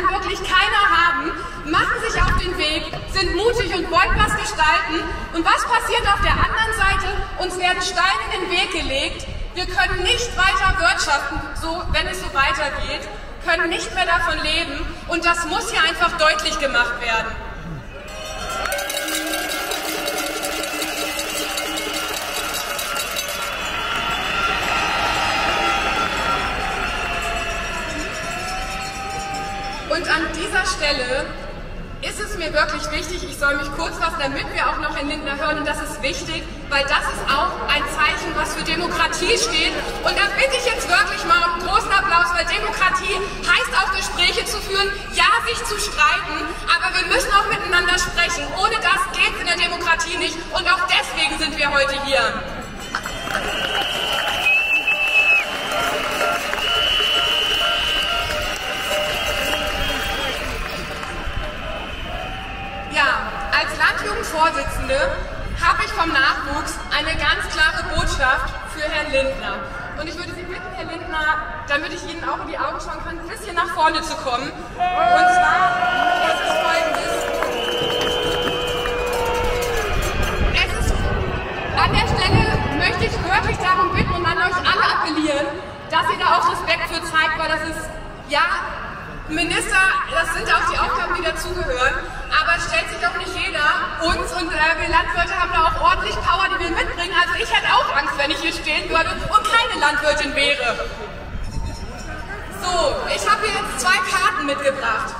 kann wirklich keiner haben, machen sich auf den Weg, sind mutig und wollen was gestalten. Und was passiert auf der anderen Seite? Uns werden Steine in den Weg gelegt. Wir können nicht weiter wirtschaften, so, wenn es so weitergeht, können nicht mehr davon leben. Und das muss hier einfach deutlich gemacht werden. Dieser Stelle ist es mir wirklich wichtig, ich soll mich kurz fassen, damit wir auch noch Herrn Lindner hören. Und das ist wichtig, weil das ist auch ein Zeichen, was für Demokratie steht. Und da bitte ich jetzt wirklich mal um großen Applaus, weil Demokratie heißt auch Gespräche zu führen, ja, sich zu streiten, aber wir müssen auch miteinander sprechen. Ohne das geht es in der Demokratie nicht. Und auch deswegen sind wir heute hier. Landjugendvorsitzende habe ich vom Nachwuchs eine ganz klare Botschaft für Herrn Lindner. Und ich würde Sie bitten, Herr Lindner, damit ich Ihnen auch in die Augen schauen kann, ein bisschen nach vorne zu kommen. Und zwar es folgendes. Es ist an der Stelle möchte ich wirklich darum bitten und an euch alle appellieren, dass ihr da auch Respekt für zeigt, weil das ist, ja, Minister, das sind auch die Aufgaben, die dazugehören, aber es stellt sich auch nicht jeder. Uns und äh, wir Landwirte haben da auch ordentlich Power, die wir mitbringen. Also ich hätte auch Angst, wenn ich hier stehen würde und keine Landwirtin wäre. So, ich habe hier jetzt zwei Karten mitgebracht.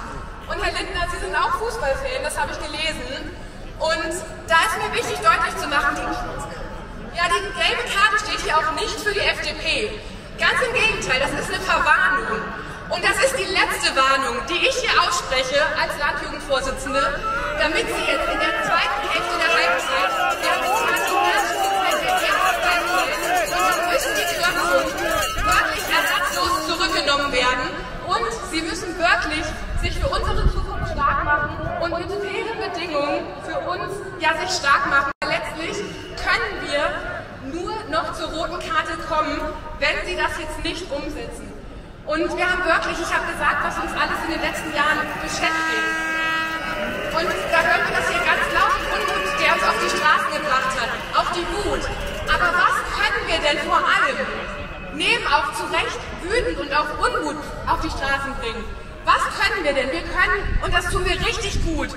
Und Herr Lindner, Sie sind auch Fußballfan, das habe ich gelesen. Und da ist mir wichtig, deutlich zu machen, die, ja, die gelbe Karte steht hier auch nicht für die FDP. Ganz im Gegenteil, das ist eine Verwarnung. Und das ist die letzte Warnung, die ich hier ausspreche als Landjugendvorsitzende, damit Sie jetzt in der zweiten Hälfte der Halbzeit der und müssen die Kürzungen wirklich ersatzlos zurückgenommen werden und Sie müssen wirklich sich für unsere Zukunft stark machen und mit fairen Bedingungen für uns ja sich stark machen. Letztlich können wir nur noch zur roten Karte kommen, wenn Sie das jetzt nicht umsetzen. Und wir haben wirklich, ich habe gesagt, was uns alles in den letzten Jahren beschäftigt. Und da hören wir das hier ganz laut, den Unmut, der uns auf die Straßen gebracht hat, auch die Wut. Aber was können wir denn vor allem neben auch zu Recht wütend und auch Unmut auf die Straßen bringen? Was können wir denn? Wir können, und das tun wir richtig gut,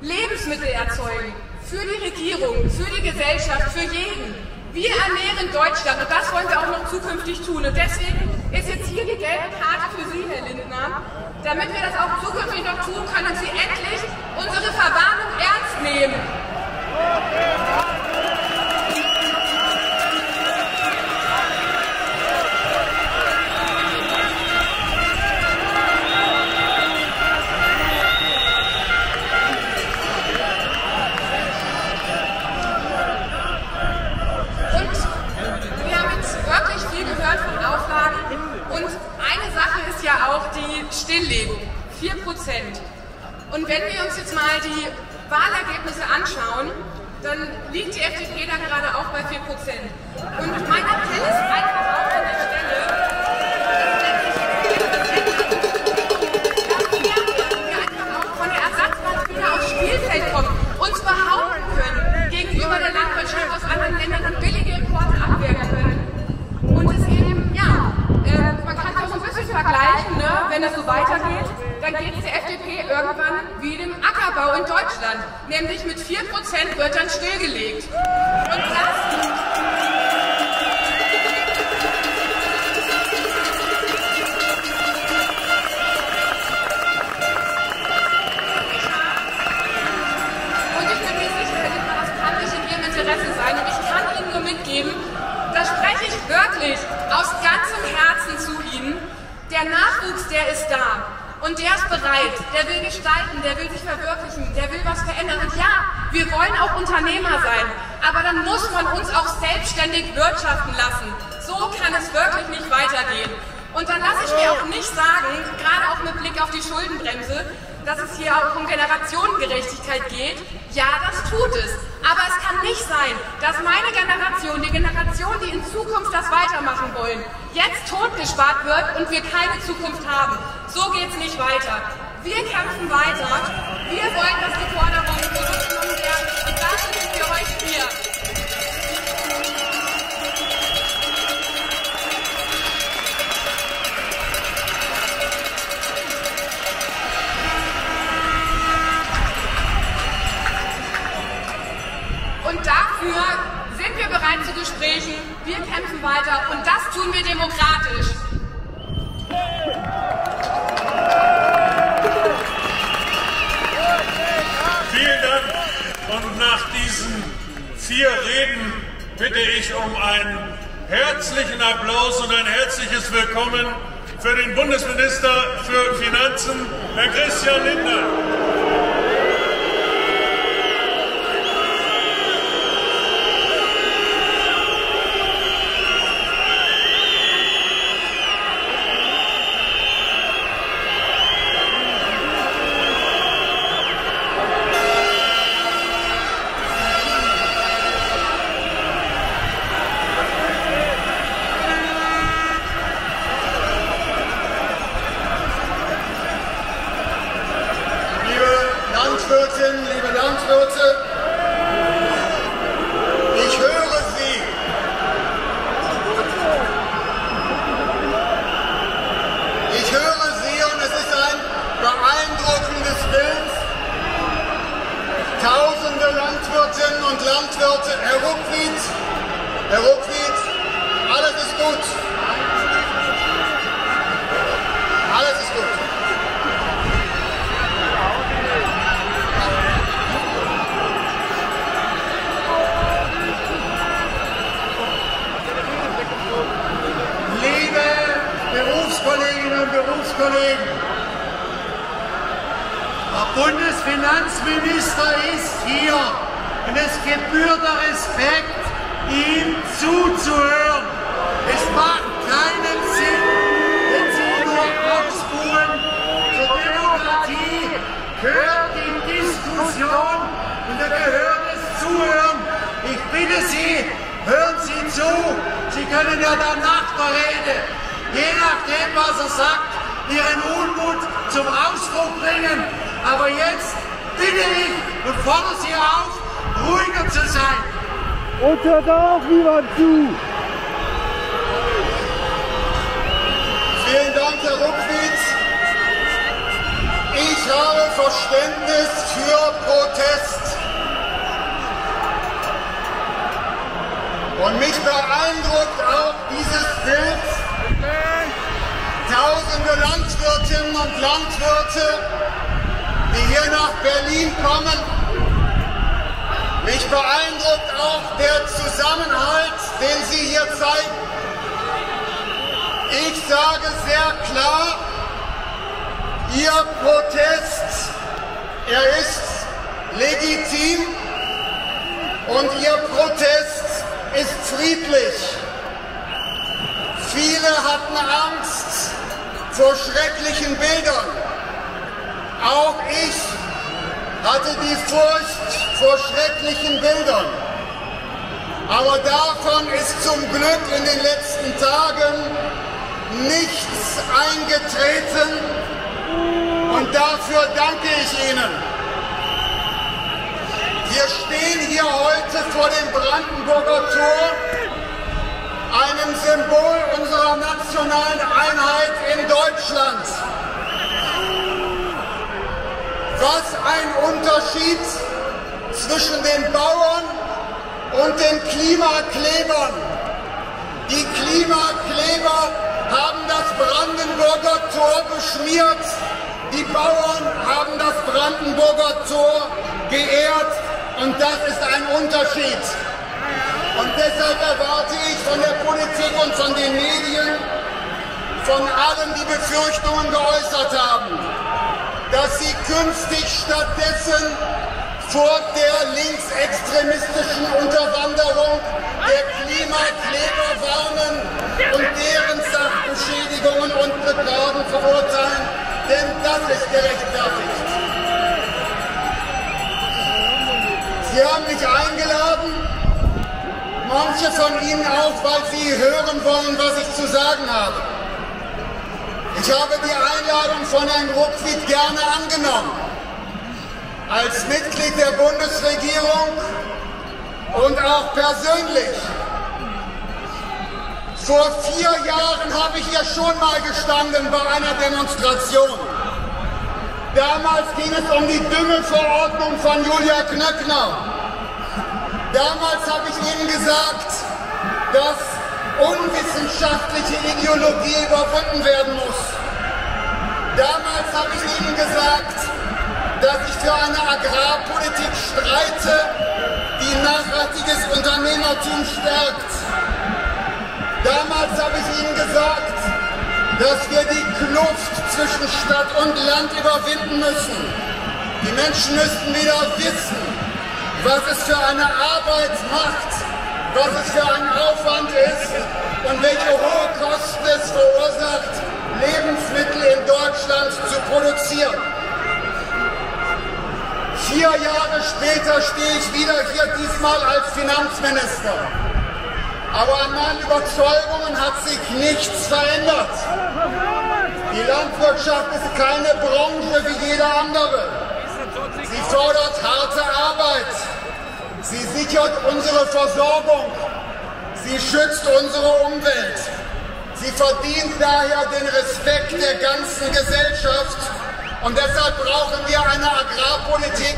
Lebensmittel erzeugen. Für die Regierung, für die Gesellschaft, für jeden. Wir ernähren Deutschland und das wollen wir auch noch zukünftig tun. Und deswegen ist jetzt hier die gelbe Karte für Sie, Herr Lindner, damit wir das auch zukünftig noch tun können und Sie endlich unsere Verwarnung ernst nehmen. 4 Und wenn wir uns jetzt mal die Wahlergebnisse anschauen, dann liegt die FDP da gerade auch bei 4% Und mein Appell ist einfach auch an der Stelle, dass wir einfach auch von der Ersatzbank wieder aufs Spielfeld kommen, uns behaupten können gegenüber der Landwirtschaft aus anderen Ländern billige Importe abwehren können. Und es eben, ja, äh, man kann das so ein bisschen vergleichen, ne? wenn es so weitergeht, dann geht es FDP irgendwann wie dem Ackerbau in Deutschland. Nämlich mit 4% wird dann stillgelegt. Und das sein. Und ich kann Ihnen nur mitgeben, da spreche ich wirklich aus ganzem Herzen zu Ihnen, der Nachwuchs, der ist da. Und der ist bereit, der will gestalten, der will sich verwirklichen, der will was verändern. Und ja, wir wollen auch Unternehmer sein, aber dann muss man uns auch selbstständig wirtschaften lassen. So kann es wirklich nicht weitergehen. Und dann lasse ich mir auch nicht sagen, gerade auch mit Blick auf die Schuldenbremse, dass es hier auch um Generationengerechtigkeit geht. Ja, das tut es. Aber es kann nicht sein, dass meine Generation, die Generation, die in Zukunft das weitermachen wollen, jetzt totgespart wird und wir keine Zukunft haben. So geht es nicht weiter. Wir kämpfen weiter. Wir wollen, dass die Forderungen zurückgenommen werden. Und dafür sind wir heute hier. Das tun wir demokratisch. Vielen Dank. Und nach diesen vier Reden bitte ich um einen herzlichen Applaus und ein herzliches Willkommen für den Bundesminister für Finanzen, Herr Christian Lindner. Ich habe Verständnis für Protest. Und mich beeindruckt auch dieses Bild. Tausende Landwirtinnen und Landwirte, die hier nach Berlin kommen. Mich beeindruckt auch der Zusammenhalt, den Sie hier zeigen. Ich sage sehr klar, Ihr Protest, er ist legitim und Ihr Protest ist friedlich. Viele hatten Angst vor schrecklichen Bildern. Auch ich hatte die Furcht vor schrecklichen Bildern. Aber davon ist zum Glück in den letzten Tagen nichts eingetreten und dafür danke ich Ihnen. Wir stehen hier heute vor dem Brandenburger Tor, einem Symbol unserer nationalen Einheit in Deutschland. Was ein Unterschied zwischen den Bauern und den Klimaklebern. Die Klimakleber haben das Brandenburger Tor beschmiert. Die Bauern haben das Brandenburger Tor geehrt und das ist ein Unterschied. Und deshalb erwarte ich von der Politik und von den Medien, von allen, die Befürchtungen geäußert haben, dass sie künftig stattdessen vor der linksextremistischen Unterwanderung der Klimakleber warnen und deren Sachbeschädigungen und Beklagen verurteilen, denn das ist gerechtfertigt. Sie haben mich eingeladen, manche von Ihnen auch, weil Sie hören wollen, was ich zu sagen habe. Ich habe die Einladung von Herrn Ruckwied gerne angenommen. Als Mitglied der Bundesregierung und auch persönlich. Vor vier Jahren habe ich hier schon mal gestanden bei einer Demonstration. Damals ging es um die Düngeverordnung von Julia Knöckner. Damals habe ich Ihnen gesagt, dass unwissenschaftliche Ideologie überwunden werden muss. Damals habe ich Ihnen gesagt, dass ich für eine Agrarpolitik streite, die nachhaltiges Unternehmertum stärkt. Damals habe ich Ihnen gesagt, dass wir die Kluft zwischen Stadt und Land überwinden müssen. Die Menschen müssten wieder wissen, was es für eine Arbeit macht, was es für ein Aufwand ist und welche hohe Kosten es verursacht, Lebensmittel in Deutschland zu produzieren. Vier Jahre später stehe ich wieder hier, diesmal als Finanzminister. Aber an meinen Überzeugungen hat sich nichts verändert. Die Landwirtschaft ist keine Branche wie jede andere. Sie fordert harte Arbeit. Sie sichert unsere Versorgung. Sie schützt unsere Umwelt. Sie verdient daher den Respekt der ganzen Gesellschaft. Und deshalb brauchen wir eine Agrarpolitik,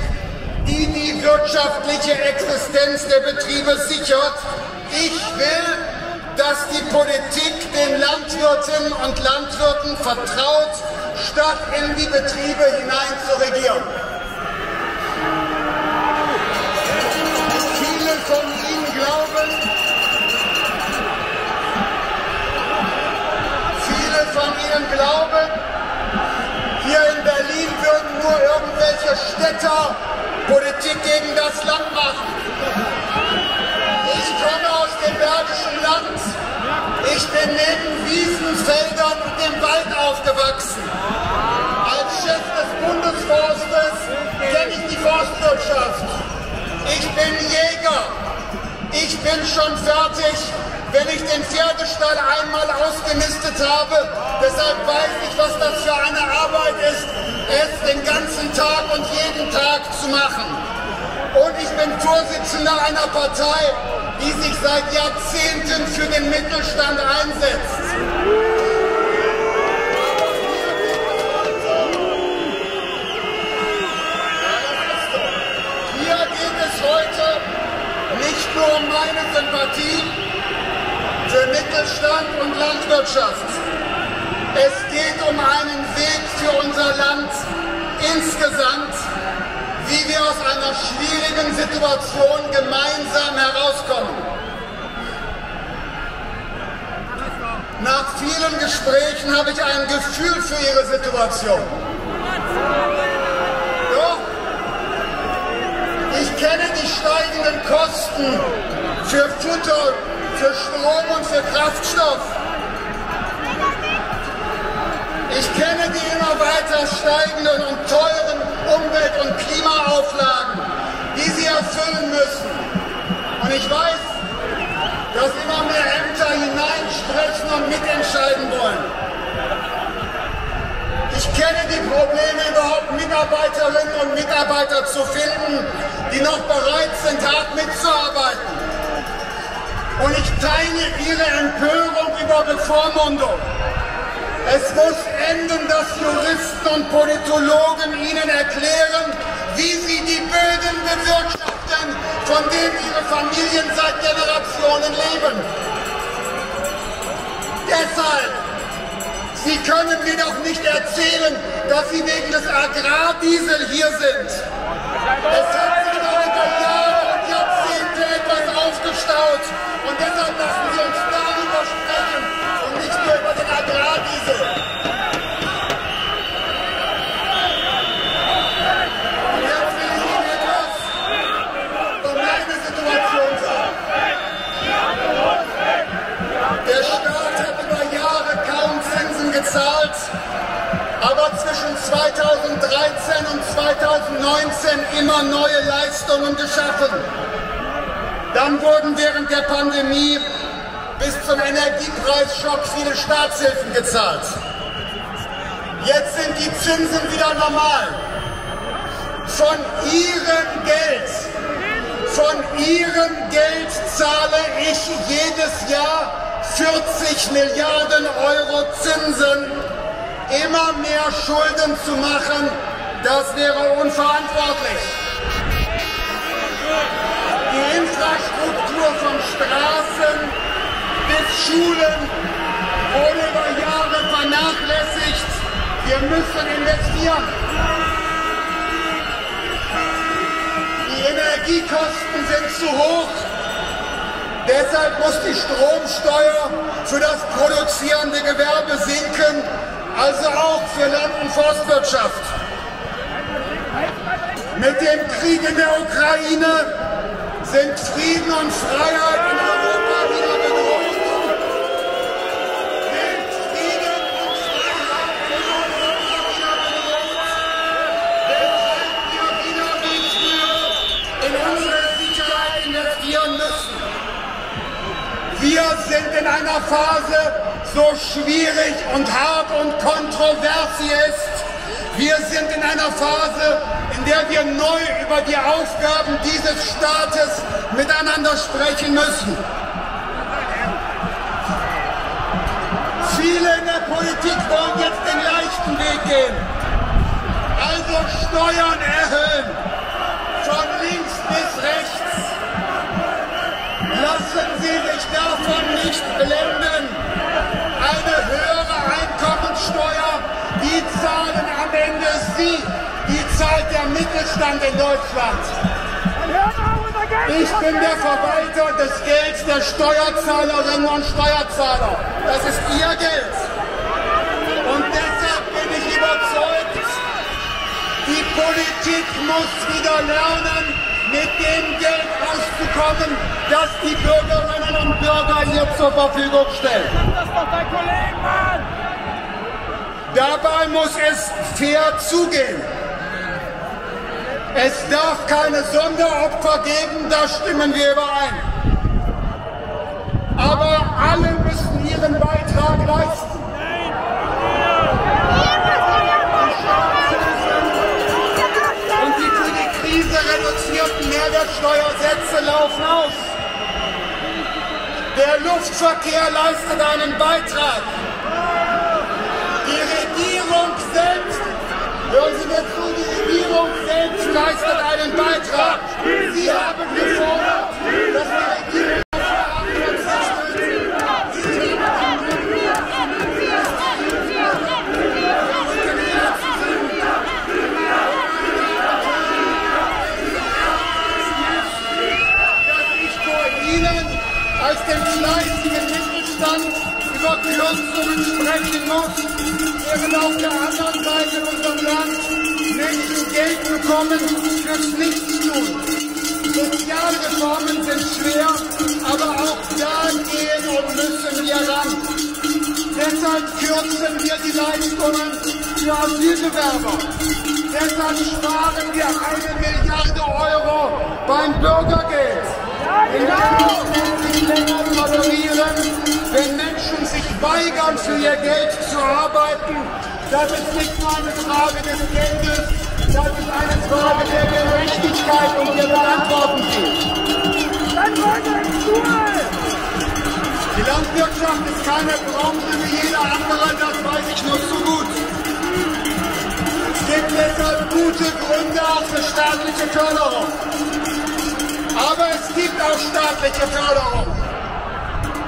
die die wirtschaftliche Existenz der Betriebe sichert. Ich will, dass die Politik den Landwirtinnen und Landwirten vertraut, statt in die Betriebe hinein zu regieren. Viele von Ihnen glauben, viele von Ihnen glauben, hier in Berlin würden nur irgendwelche Städter Politik gegen das Land machen. Ich komme aus dem Bergischen Land. Ich bin neben Wiesen, Feldern und dem Wald aufgewachsen. Als Chef des Bundesforstes kenne ich die Forstwirtschaft. Ich bin Jäger. Ich bin schon fertig, wenn ich den Pferdestall einmal ausgemistet habe. Deshalb weiß ich, was das für eine Arbeit ist, es den ganzen Tag und jeden Tag zu machen. Und ich bin Vorsitzender einer Partei, die sich seit Jahrzehnten für den Mittelstand einsetzt. Hier geht es heute nicht nur um meine Sympathie für Mittelstand und Landwirtschaft. Es geht um einen Weg für unser Land insgesamt, aus einer schwierigen Situation gemeinsam herauskommen. Nach vielen Gesprächen habe ich ein Gefühl für Ihre Situation. Doch, ich kenne die steigenden Kosten für Futter, für Strom und für Kraftstoff. Ich kenne die immer weiter steigenden und teuren Umwelt- und Klimaauflagen, die Sie erfüllen müssen. Und ich weiß, dass immer mehr Ämter hineinsprechen und mitentscheiden wollen. Ich kenne die Probleme überhaupt, Mitarbeiterinnen und Mitarbeiter zu finden, die noch bereit sind, hart mitzuarbeiten. Und ich teile Ihre Empörung über Bevormundung. Es muss enden, dass Juristen und Politologen Ihnen erklären, wie Sie die Böden bewirtschaften, von denen Ihre Familien seit Generationen leben. Deshalb, Sie können mir doch nicht erzählen, dass Sie wegen des Agrardiesel hier sind. Es hat sich über Jahre und Jahrzehnte etwas aufgestaut und deshalb lassen Sie uns darüber sprechen Der Staat hat über Jahre kaum Zinsen gezahlt, aber zwischen 2013 und 2019 immer neue Leistungen geschaffen. Dann wurden während der Pandemie bis zum Energiepreisschock viele Staatshilfen gezahlt. Jetzt sind die Zinsen wieder normal. Von Ihrem Geld, von Ihrem Geld zahle ich jedes Jahr 40 Milliarden Euro Zinsen. Immer mehr Schulden zu machen, das wäre unverantwortlich. Die Infrastruktur von Straßen bis Schulen wurde über Jahre vernachlässigt. Wir müssen investieren. Die Energiekosten sind zu hoch. Deshalb muss die Stromsteuer für das produzierende Gewerbe sinken, also auch für Land- und Forstwirtschaft. Mit dem Krieg in der Ukraine sind Frieden und Freiheit Wir sind in einer Phase, so schwierig und hart und kontrovers sie ist. Wir sind in einer Phase, in der wir neu über die Aufgaben dieses Staates miteinander sprechen müssen. Viele in der Politik wollen jetzt den leichten Weg gehen. Also Steuern erhöhen. Von links bis rechts. Lassen Sie sich davon nicht blenden. Eine höhere Einkommensteuer, die zahlen am Ende Sie. Die zahlt der Mittelstand in Deutschland. Ich bin der Verwalter des Gelds der Steuerzahlerinnen und Steuerzahler. Das ist Ihr Geld. Und deshalb bin ich überzeugt, die Politik muss wieder lernen, mit dem Geld auszukommen, das die Bürgerinnen und Bürger ihr zur Verfügung stellen. Das ist doch dein Kollege, Mann! Dabei muss es fair zugehen. Es darf keine Sonderopfer geben, da stimmen wir überein. Mehrwertsteuersätze laufen aus. Der Luftverkehr leistet einen Beitrag. Die Regierung selbst, hören Sie mir zu, die Regierung selbst leistet einen Beitrag. Sie haben gefordert, dass die Regierung dass ich vor Ihnen als dem fleißigen Mittelstand über Kürzungen sprechen muss, während auf der anderen Seite in unserem Land Menschen Geld bekommen fürs Nichtstun. Sozialreformen sind schwer, aber auch da gehen und müssen wir ran. Deshalb kürzen wir die Leistungen für Asylbewerber. Deshalb sparen wir eine Milliarde Euro beim Bürgergeld. In der länger tolerieren, wenn Menschen sich weigern, für ihr Geld zu arbeiten. Das ist nicht nur eine Frage des Geldes, das ist eine Frage der Gerechtigkeit und wir in Schule! Die Landwirtschaft ist keine Branche wie jede andere, das weiß ich nur zu gut. Es gibt deshalb gute Gründe auch für staatliche Förderung. Aber es gibt auch staatliche Förderung.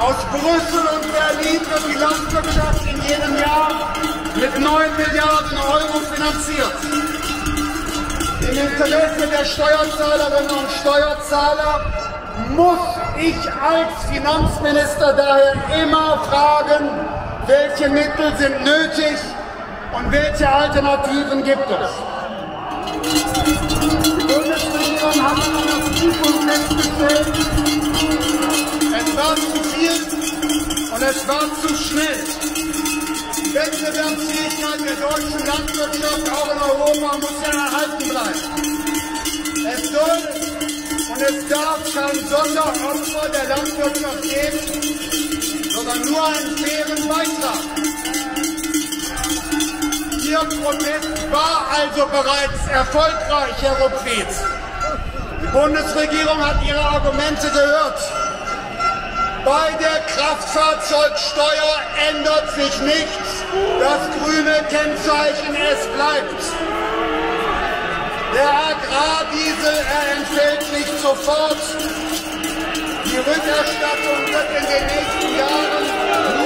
Aus Brüssel und Berlin wird die Landwirtschaft in jedem Jahr mit 9 Milliarden Euro finanziert. Im Interesse der Steuerzahlerinnen und Steuerzahler muss ich als Finanzminister daher immer fragen, welche Mittel sind nötig und welche Alternativen gibt es. Die Es war zu viel und es war zu schnell. Wettbewerbsfähigkeit der deutschen Landwirtschaft auch in Europa muss ja erhalten bleiben. Es soll und es darf kein Sonderopfer der Landwirtschaft geben, sondern nur einen fairen Beitrag. Ihr Protest war also bereits erfolgreich, Herr Ruppwitz. Bundesregierung hat Ihre Argumente gehört. Bei der Kraftfahrzeugsteuer ändert sich nichts. Das grüne Kennzeichen, es bleibt. Der Agrardiesel, er entfällt nicht sofort. Die Rückerstattung wird in den nächsten Jahren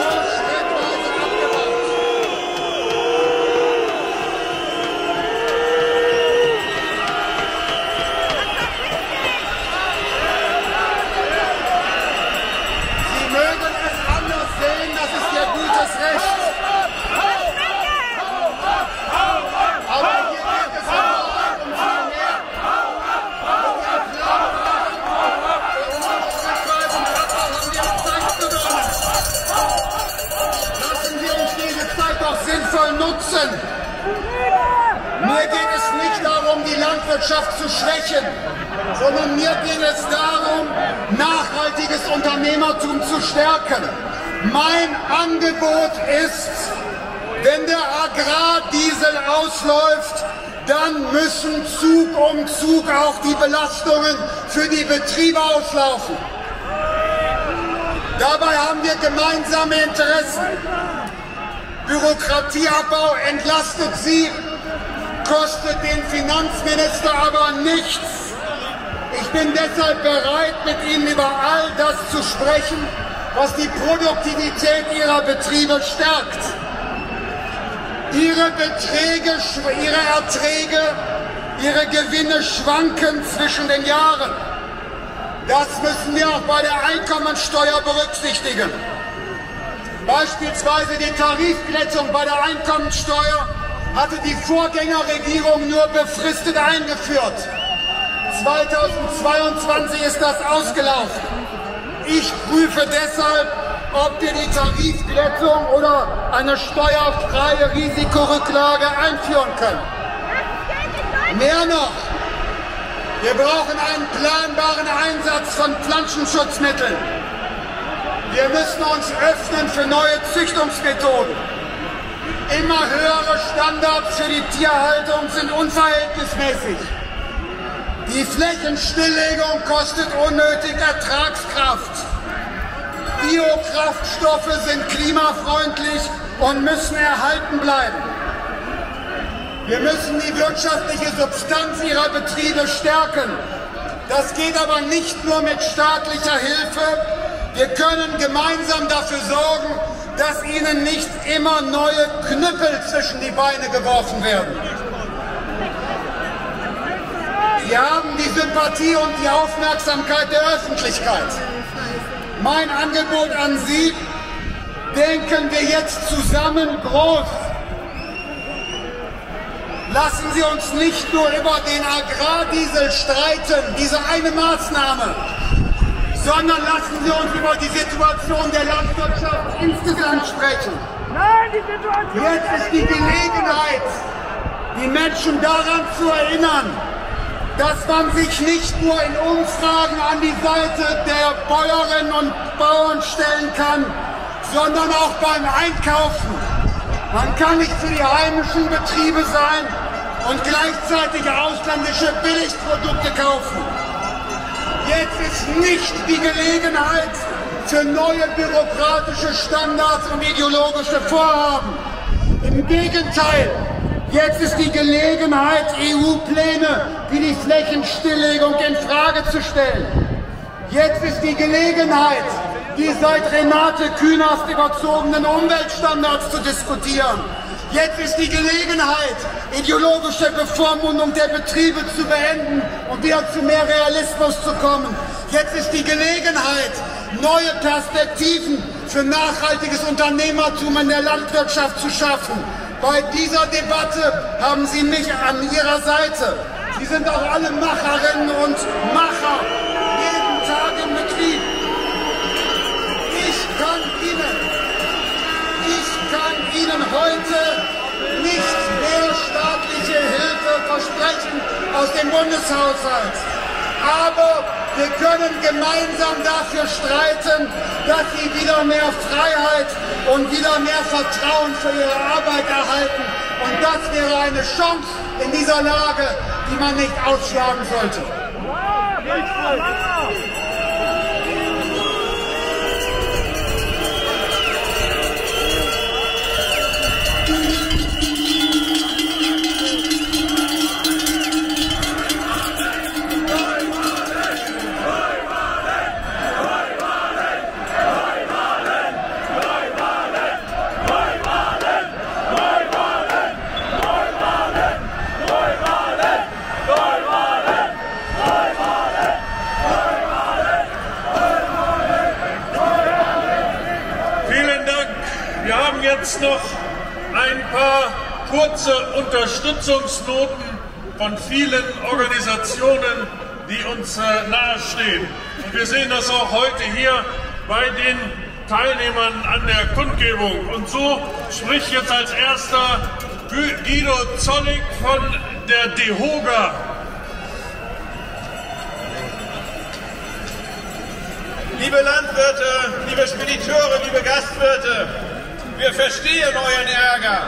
mir geht es darum, nachhaltiges Unternehmertum zu stärken. Mein Angebot ist, wenn der Agrardiesel ausläuft, dann müssen Zug um Zug auch die Belastungen für die Betriebe auslaufen. Dabei haben wir gemeinsame Interessen. Bürokratieabbau entlastet sie, kostet den Finanzminister aber nichts. Ich bin deshalb bereit, mit Ihnen über all das zu sprechen, was die Produktivität Ihrer Betriebe stärkt. Ihre Beträge, Ihre Erträge, Ihre Gewinne schwanken zwischen den Jahren. Das müssen wir auch bei der Einkommensteuer berücksichtigen. Beispielsweise die Tarifglättung bei der Einkommensteuer hatte die Vorgängerregierung nur befristet eingeführt. 2022 ist das ausgelaufen. Ich prüfe deshalb, ob wir die Tarifglättung oder eine steuerfreie Risikorücklage einführen können. Mehr noch, wir brauchen einen planbaren Einsatz von Pflanzenschutzmitteln. Wir müssen uns öffnen für neue Züchtungsmethoden. Immer höhere Standards für die Tierhaltung sind unverhältnismäßig. Die Flächenstilllegung kostet unnötig Ertragskraft. Biokraftstoffe sind klimafreundlich und müssen erhalten bleiben. Wir müssen die wirtschaftliche Substanz ihrer Betriebe stärken. Das geht aber nicht nur mit staatlicher Hilfe. Wir können gemeinsam dafür sorgen, dass ihnen nicht immer neue Knüppel zwischen die Beine geworfen werden. Sie haben die Sympathie und die Aufmerksamkeit der Öffentlichkeit. Mein Angebot an Sie, denken wir jetzt zusammen groß. Lassen Sie uns nicht nur über den Agrardiesel streiten, diese eine Maßnahme, sondern lassen Sie uns über die Situation der Landwirtschaft insgesamt sprechen. Jetzt ist die Gelegenheit, die Menschen daran zu erinnern, dass man sich nicht nur in Umfragen an die Seite der Bäuerinnen und Bauern stellen kann, sondern auch beim Einkaufen. Man kann nicht für die heimischen Betriebe sein und gleichzeitig ausländische Billigprodukte kaufen. Jetzt ist nicht die Gelegenheit für neue bürokratische Standards und ideologische Vorhaben. Im Gegenteil, Jetzt ist die Gelegenheit, EU-Pläne wie die Flächenstilllegung in Frage zu stellen. Jetzt ist die Gelegenheit, die seit Renate Künast überzogenen Umweltstandards zu diskutieren. Jetzt ist die Gelegenheit, ideologische Bevormundung der Betriebe zu beenden und wieder zu mehr Realismus zu kommen. Jetzt ist die Gelegenheit, neue Perspektiven für nachhaltiges Unternehmertum in der Landwirtschaft zu schaffen. Bei dieser Debatte haben Sie mich an Ihrer Seite. Sie sind auch alle Macherinnen und Macher jeden Tag im Betrieb. Ich kann Ihnen, ich kann Ihnen heute nicht mehr staatliche Hilfe versprechen aus dem Bundeshaushalt. Aber wir können gemeinsam dafür streiten, dass sie wieder mehr Freiheit und wieder mehr Vertrauen für ihre Arbeit erhalten. Und das wäre eine Chance in dieser Lage, die man nicht ausschlagen sollte. Jetzt noch ein paar kurze Unterstützungsnoten von vielen Organisationen, die uns äh, nahestehen. Und wir sehen das auch heute hier bei den Teilnehmern an der Kundgebung. Und so spricht jetzt als erster Guido Zollig von der DEHOGA. Liebe Landwirte, liebe Spediteure, liebe Gastwirte, wir verstehen euren Ärger.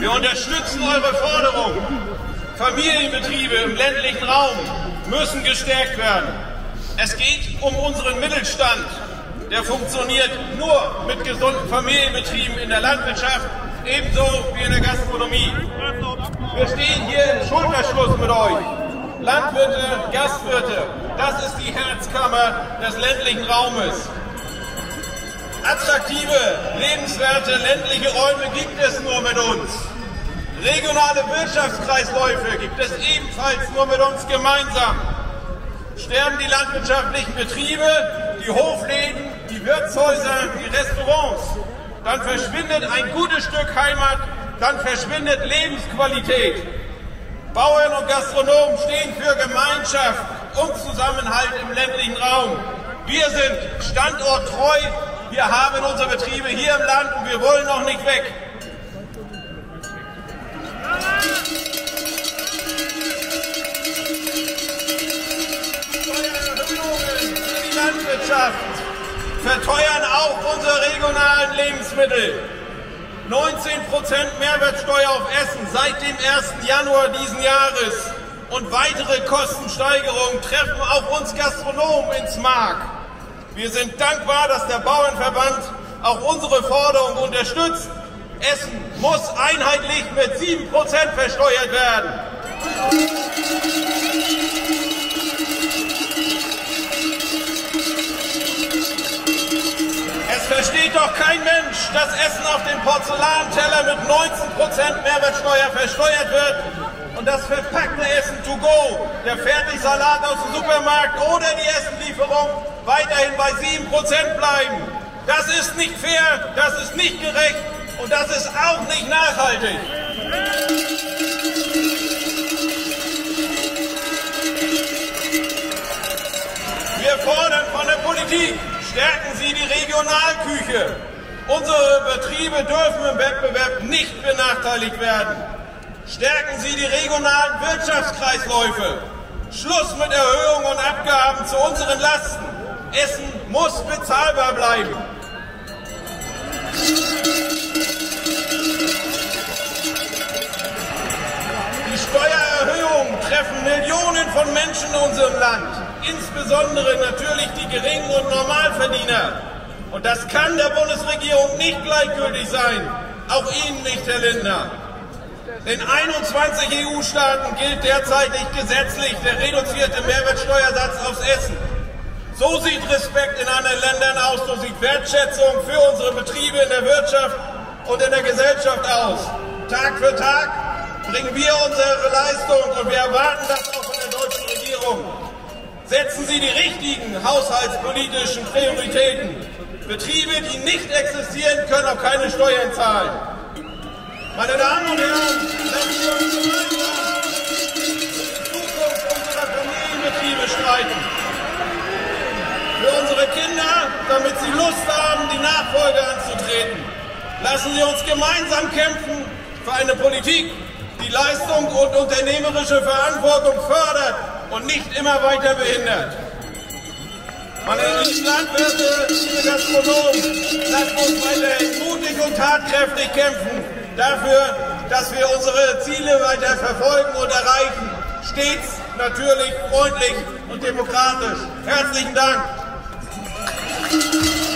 Wir unterstützen eure Forderung. Familienbetriebe im ländlichen Raum müssen gestärkt werden. Es geht um unseren Mittelstand. Der funktioniert nur mit gesunden Familienbetrieben in der Landwirtschaft, ebenso wie in der Gastronomie. Wir stehen hier im Schulterschluss mit euch. Landwirte, Gastwirte, das ist die Herzkammer des ländlichen Raumes. Attraktive, lebenswerte ländliche Räume gibt es nur mit uns. Regionale Wirtschaftskreisläufe gibt es ebenfalls nur mit uns gemeinsam. Sterben die landwirtschaftlichen Betriebe, die Hofläden, die Wirtshäuser, die Restaurants, dann verschwindet ein gutes Stück Heimat dann verschwindet Lebensqualität. Bauern und Gastronomen stehen für Gemeinschaft und Zusammenhalt im ländlichen Raum. Wir sind standorttreu, wir haben unsere Betriebe hier im Land und wir wollen auch nicht weg. Die Landwirtschaft verteuern auch unsere regionalen Lebensmittel. 19% Mehrwertsteuer auf Essen seit dem 1. Januar diesen Jahres und weitere Kostensteigerungen treffen auch uns Gastronomen ins Mark. Wir sind dankbar, dass der Bauernverband auch unsere Forderung unterstützt. Essen muss einheitlich mit 7% versteuert werden. Es versteht doch kein Mensch, dass Essen auf dem Porzellanteller mit 19% Mehrwertsteuer versteuert wird und das verpackte Essen to go, der Fertigsalat aus dem Supermarkt oder die Essenlieferung weiterhin bei 7% bleiben. Das ist nicht fair, das ist nicht gerecht und das ist auch nicht nachhaltig. Wir fordern von der Politik, stärken Sie die Regionalküche. Unsere Betriebe dürfen im Wettbewerb nicht benachteiligt werden. Stärken Sie die regionalen Wirtschaftskreisläufe. Schluss mit Erhöhungen und Abgaben zu unseren Lasten. Essen muss bezahlbar bleiben. Die Steuererhöhungen treffen Millionen von Menschen in unserem Land, insbesondere natürlich die geringen und Normalverdiener. Und das kann der Bundesregierung nicht gleichgültig sein, auch Ihnen nicht, Herr Lindner. In 21 EU-Staaten gilt derzeitig gesetzlich der reduzierte Mehrwertsteuersatz aufs Essen. So sieht Respekt in anderen Ländern aus, so sieht Wertschätzung für unsere Betriebe in der Wirtschaft und in der Gesellschaft aus. Tag für Tag bringen wir unsere Leistung und wir erwarten das auch von der deutschen Regierung. Setzen Sie die richtigen haushaltspolitischen Prioritäten. Betriebe, die nicht existieren, können auch keine Steuern zahlen. Meine Damen und Herren, lassen Sie uns gemeinsam die Zukunft unserer Familienbetriebe streiten. Unsere Kinder, damit sie Lust haben, die Nachfolge anzutreten. Lassen Sie uns gemeinsam kämpfen für eine Politik, die Leistung und unternehmerische Verantwortung fördert und nicht immer weiter behindert. Meine lieben Landwirte, liebe Gastronomen, lasst uns weiterhin mutig und tatkräftig kämpfen dafür, dass wir unsere Ziele weiter verfolgen und erreichen. Stets natürlich freundlich und demokratisch. Herzlichen Dank. Thank you.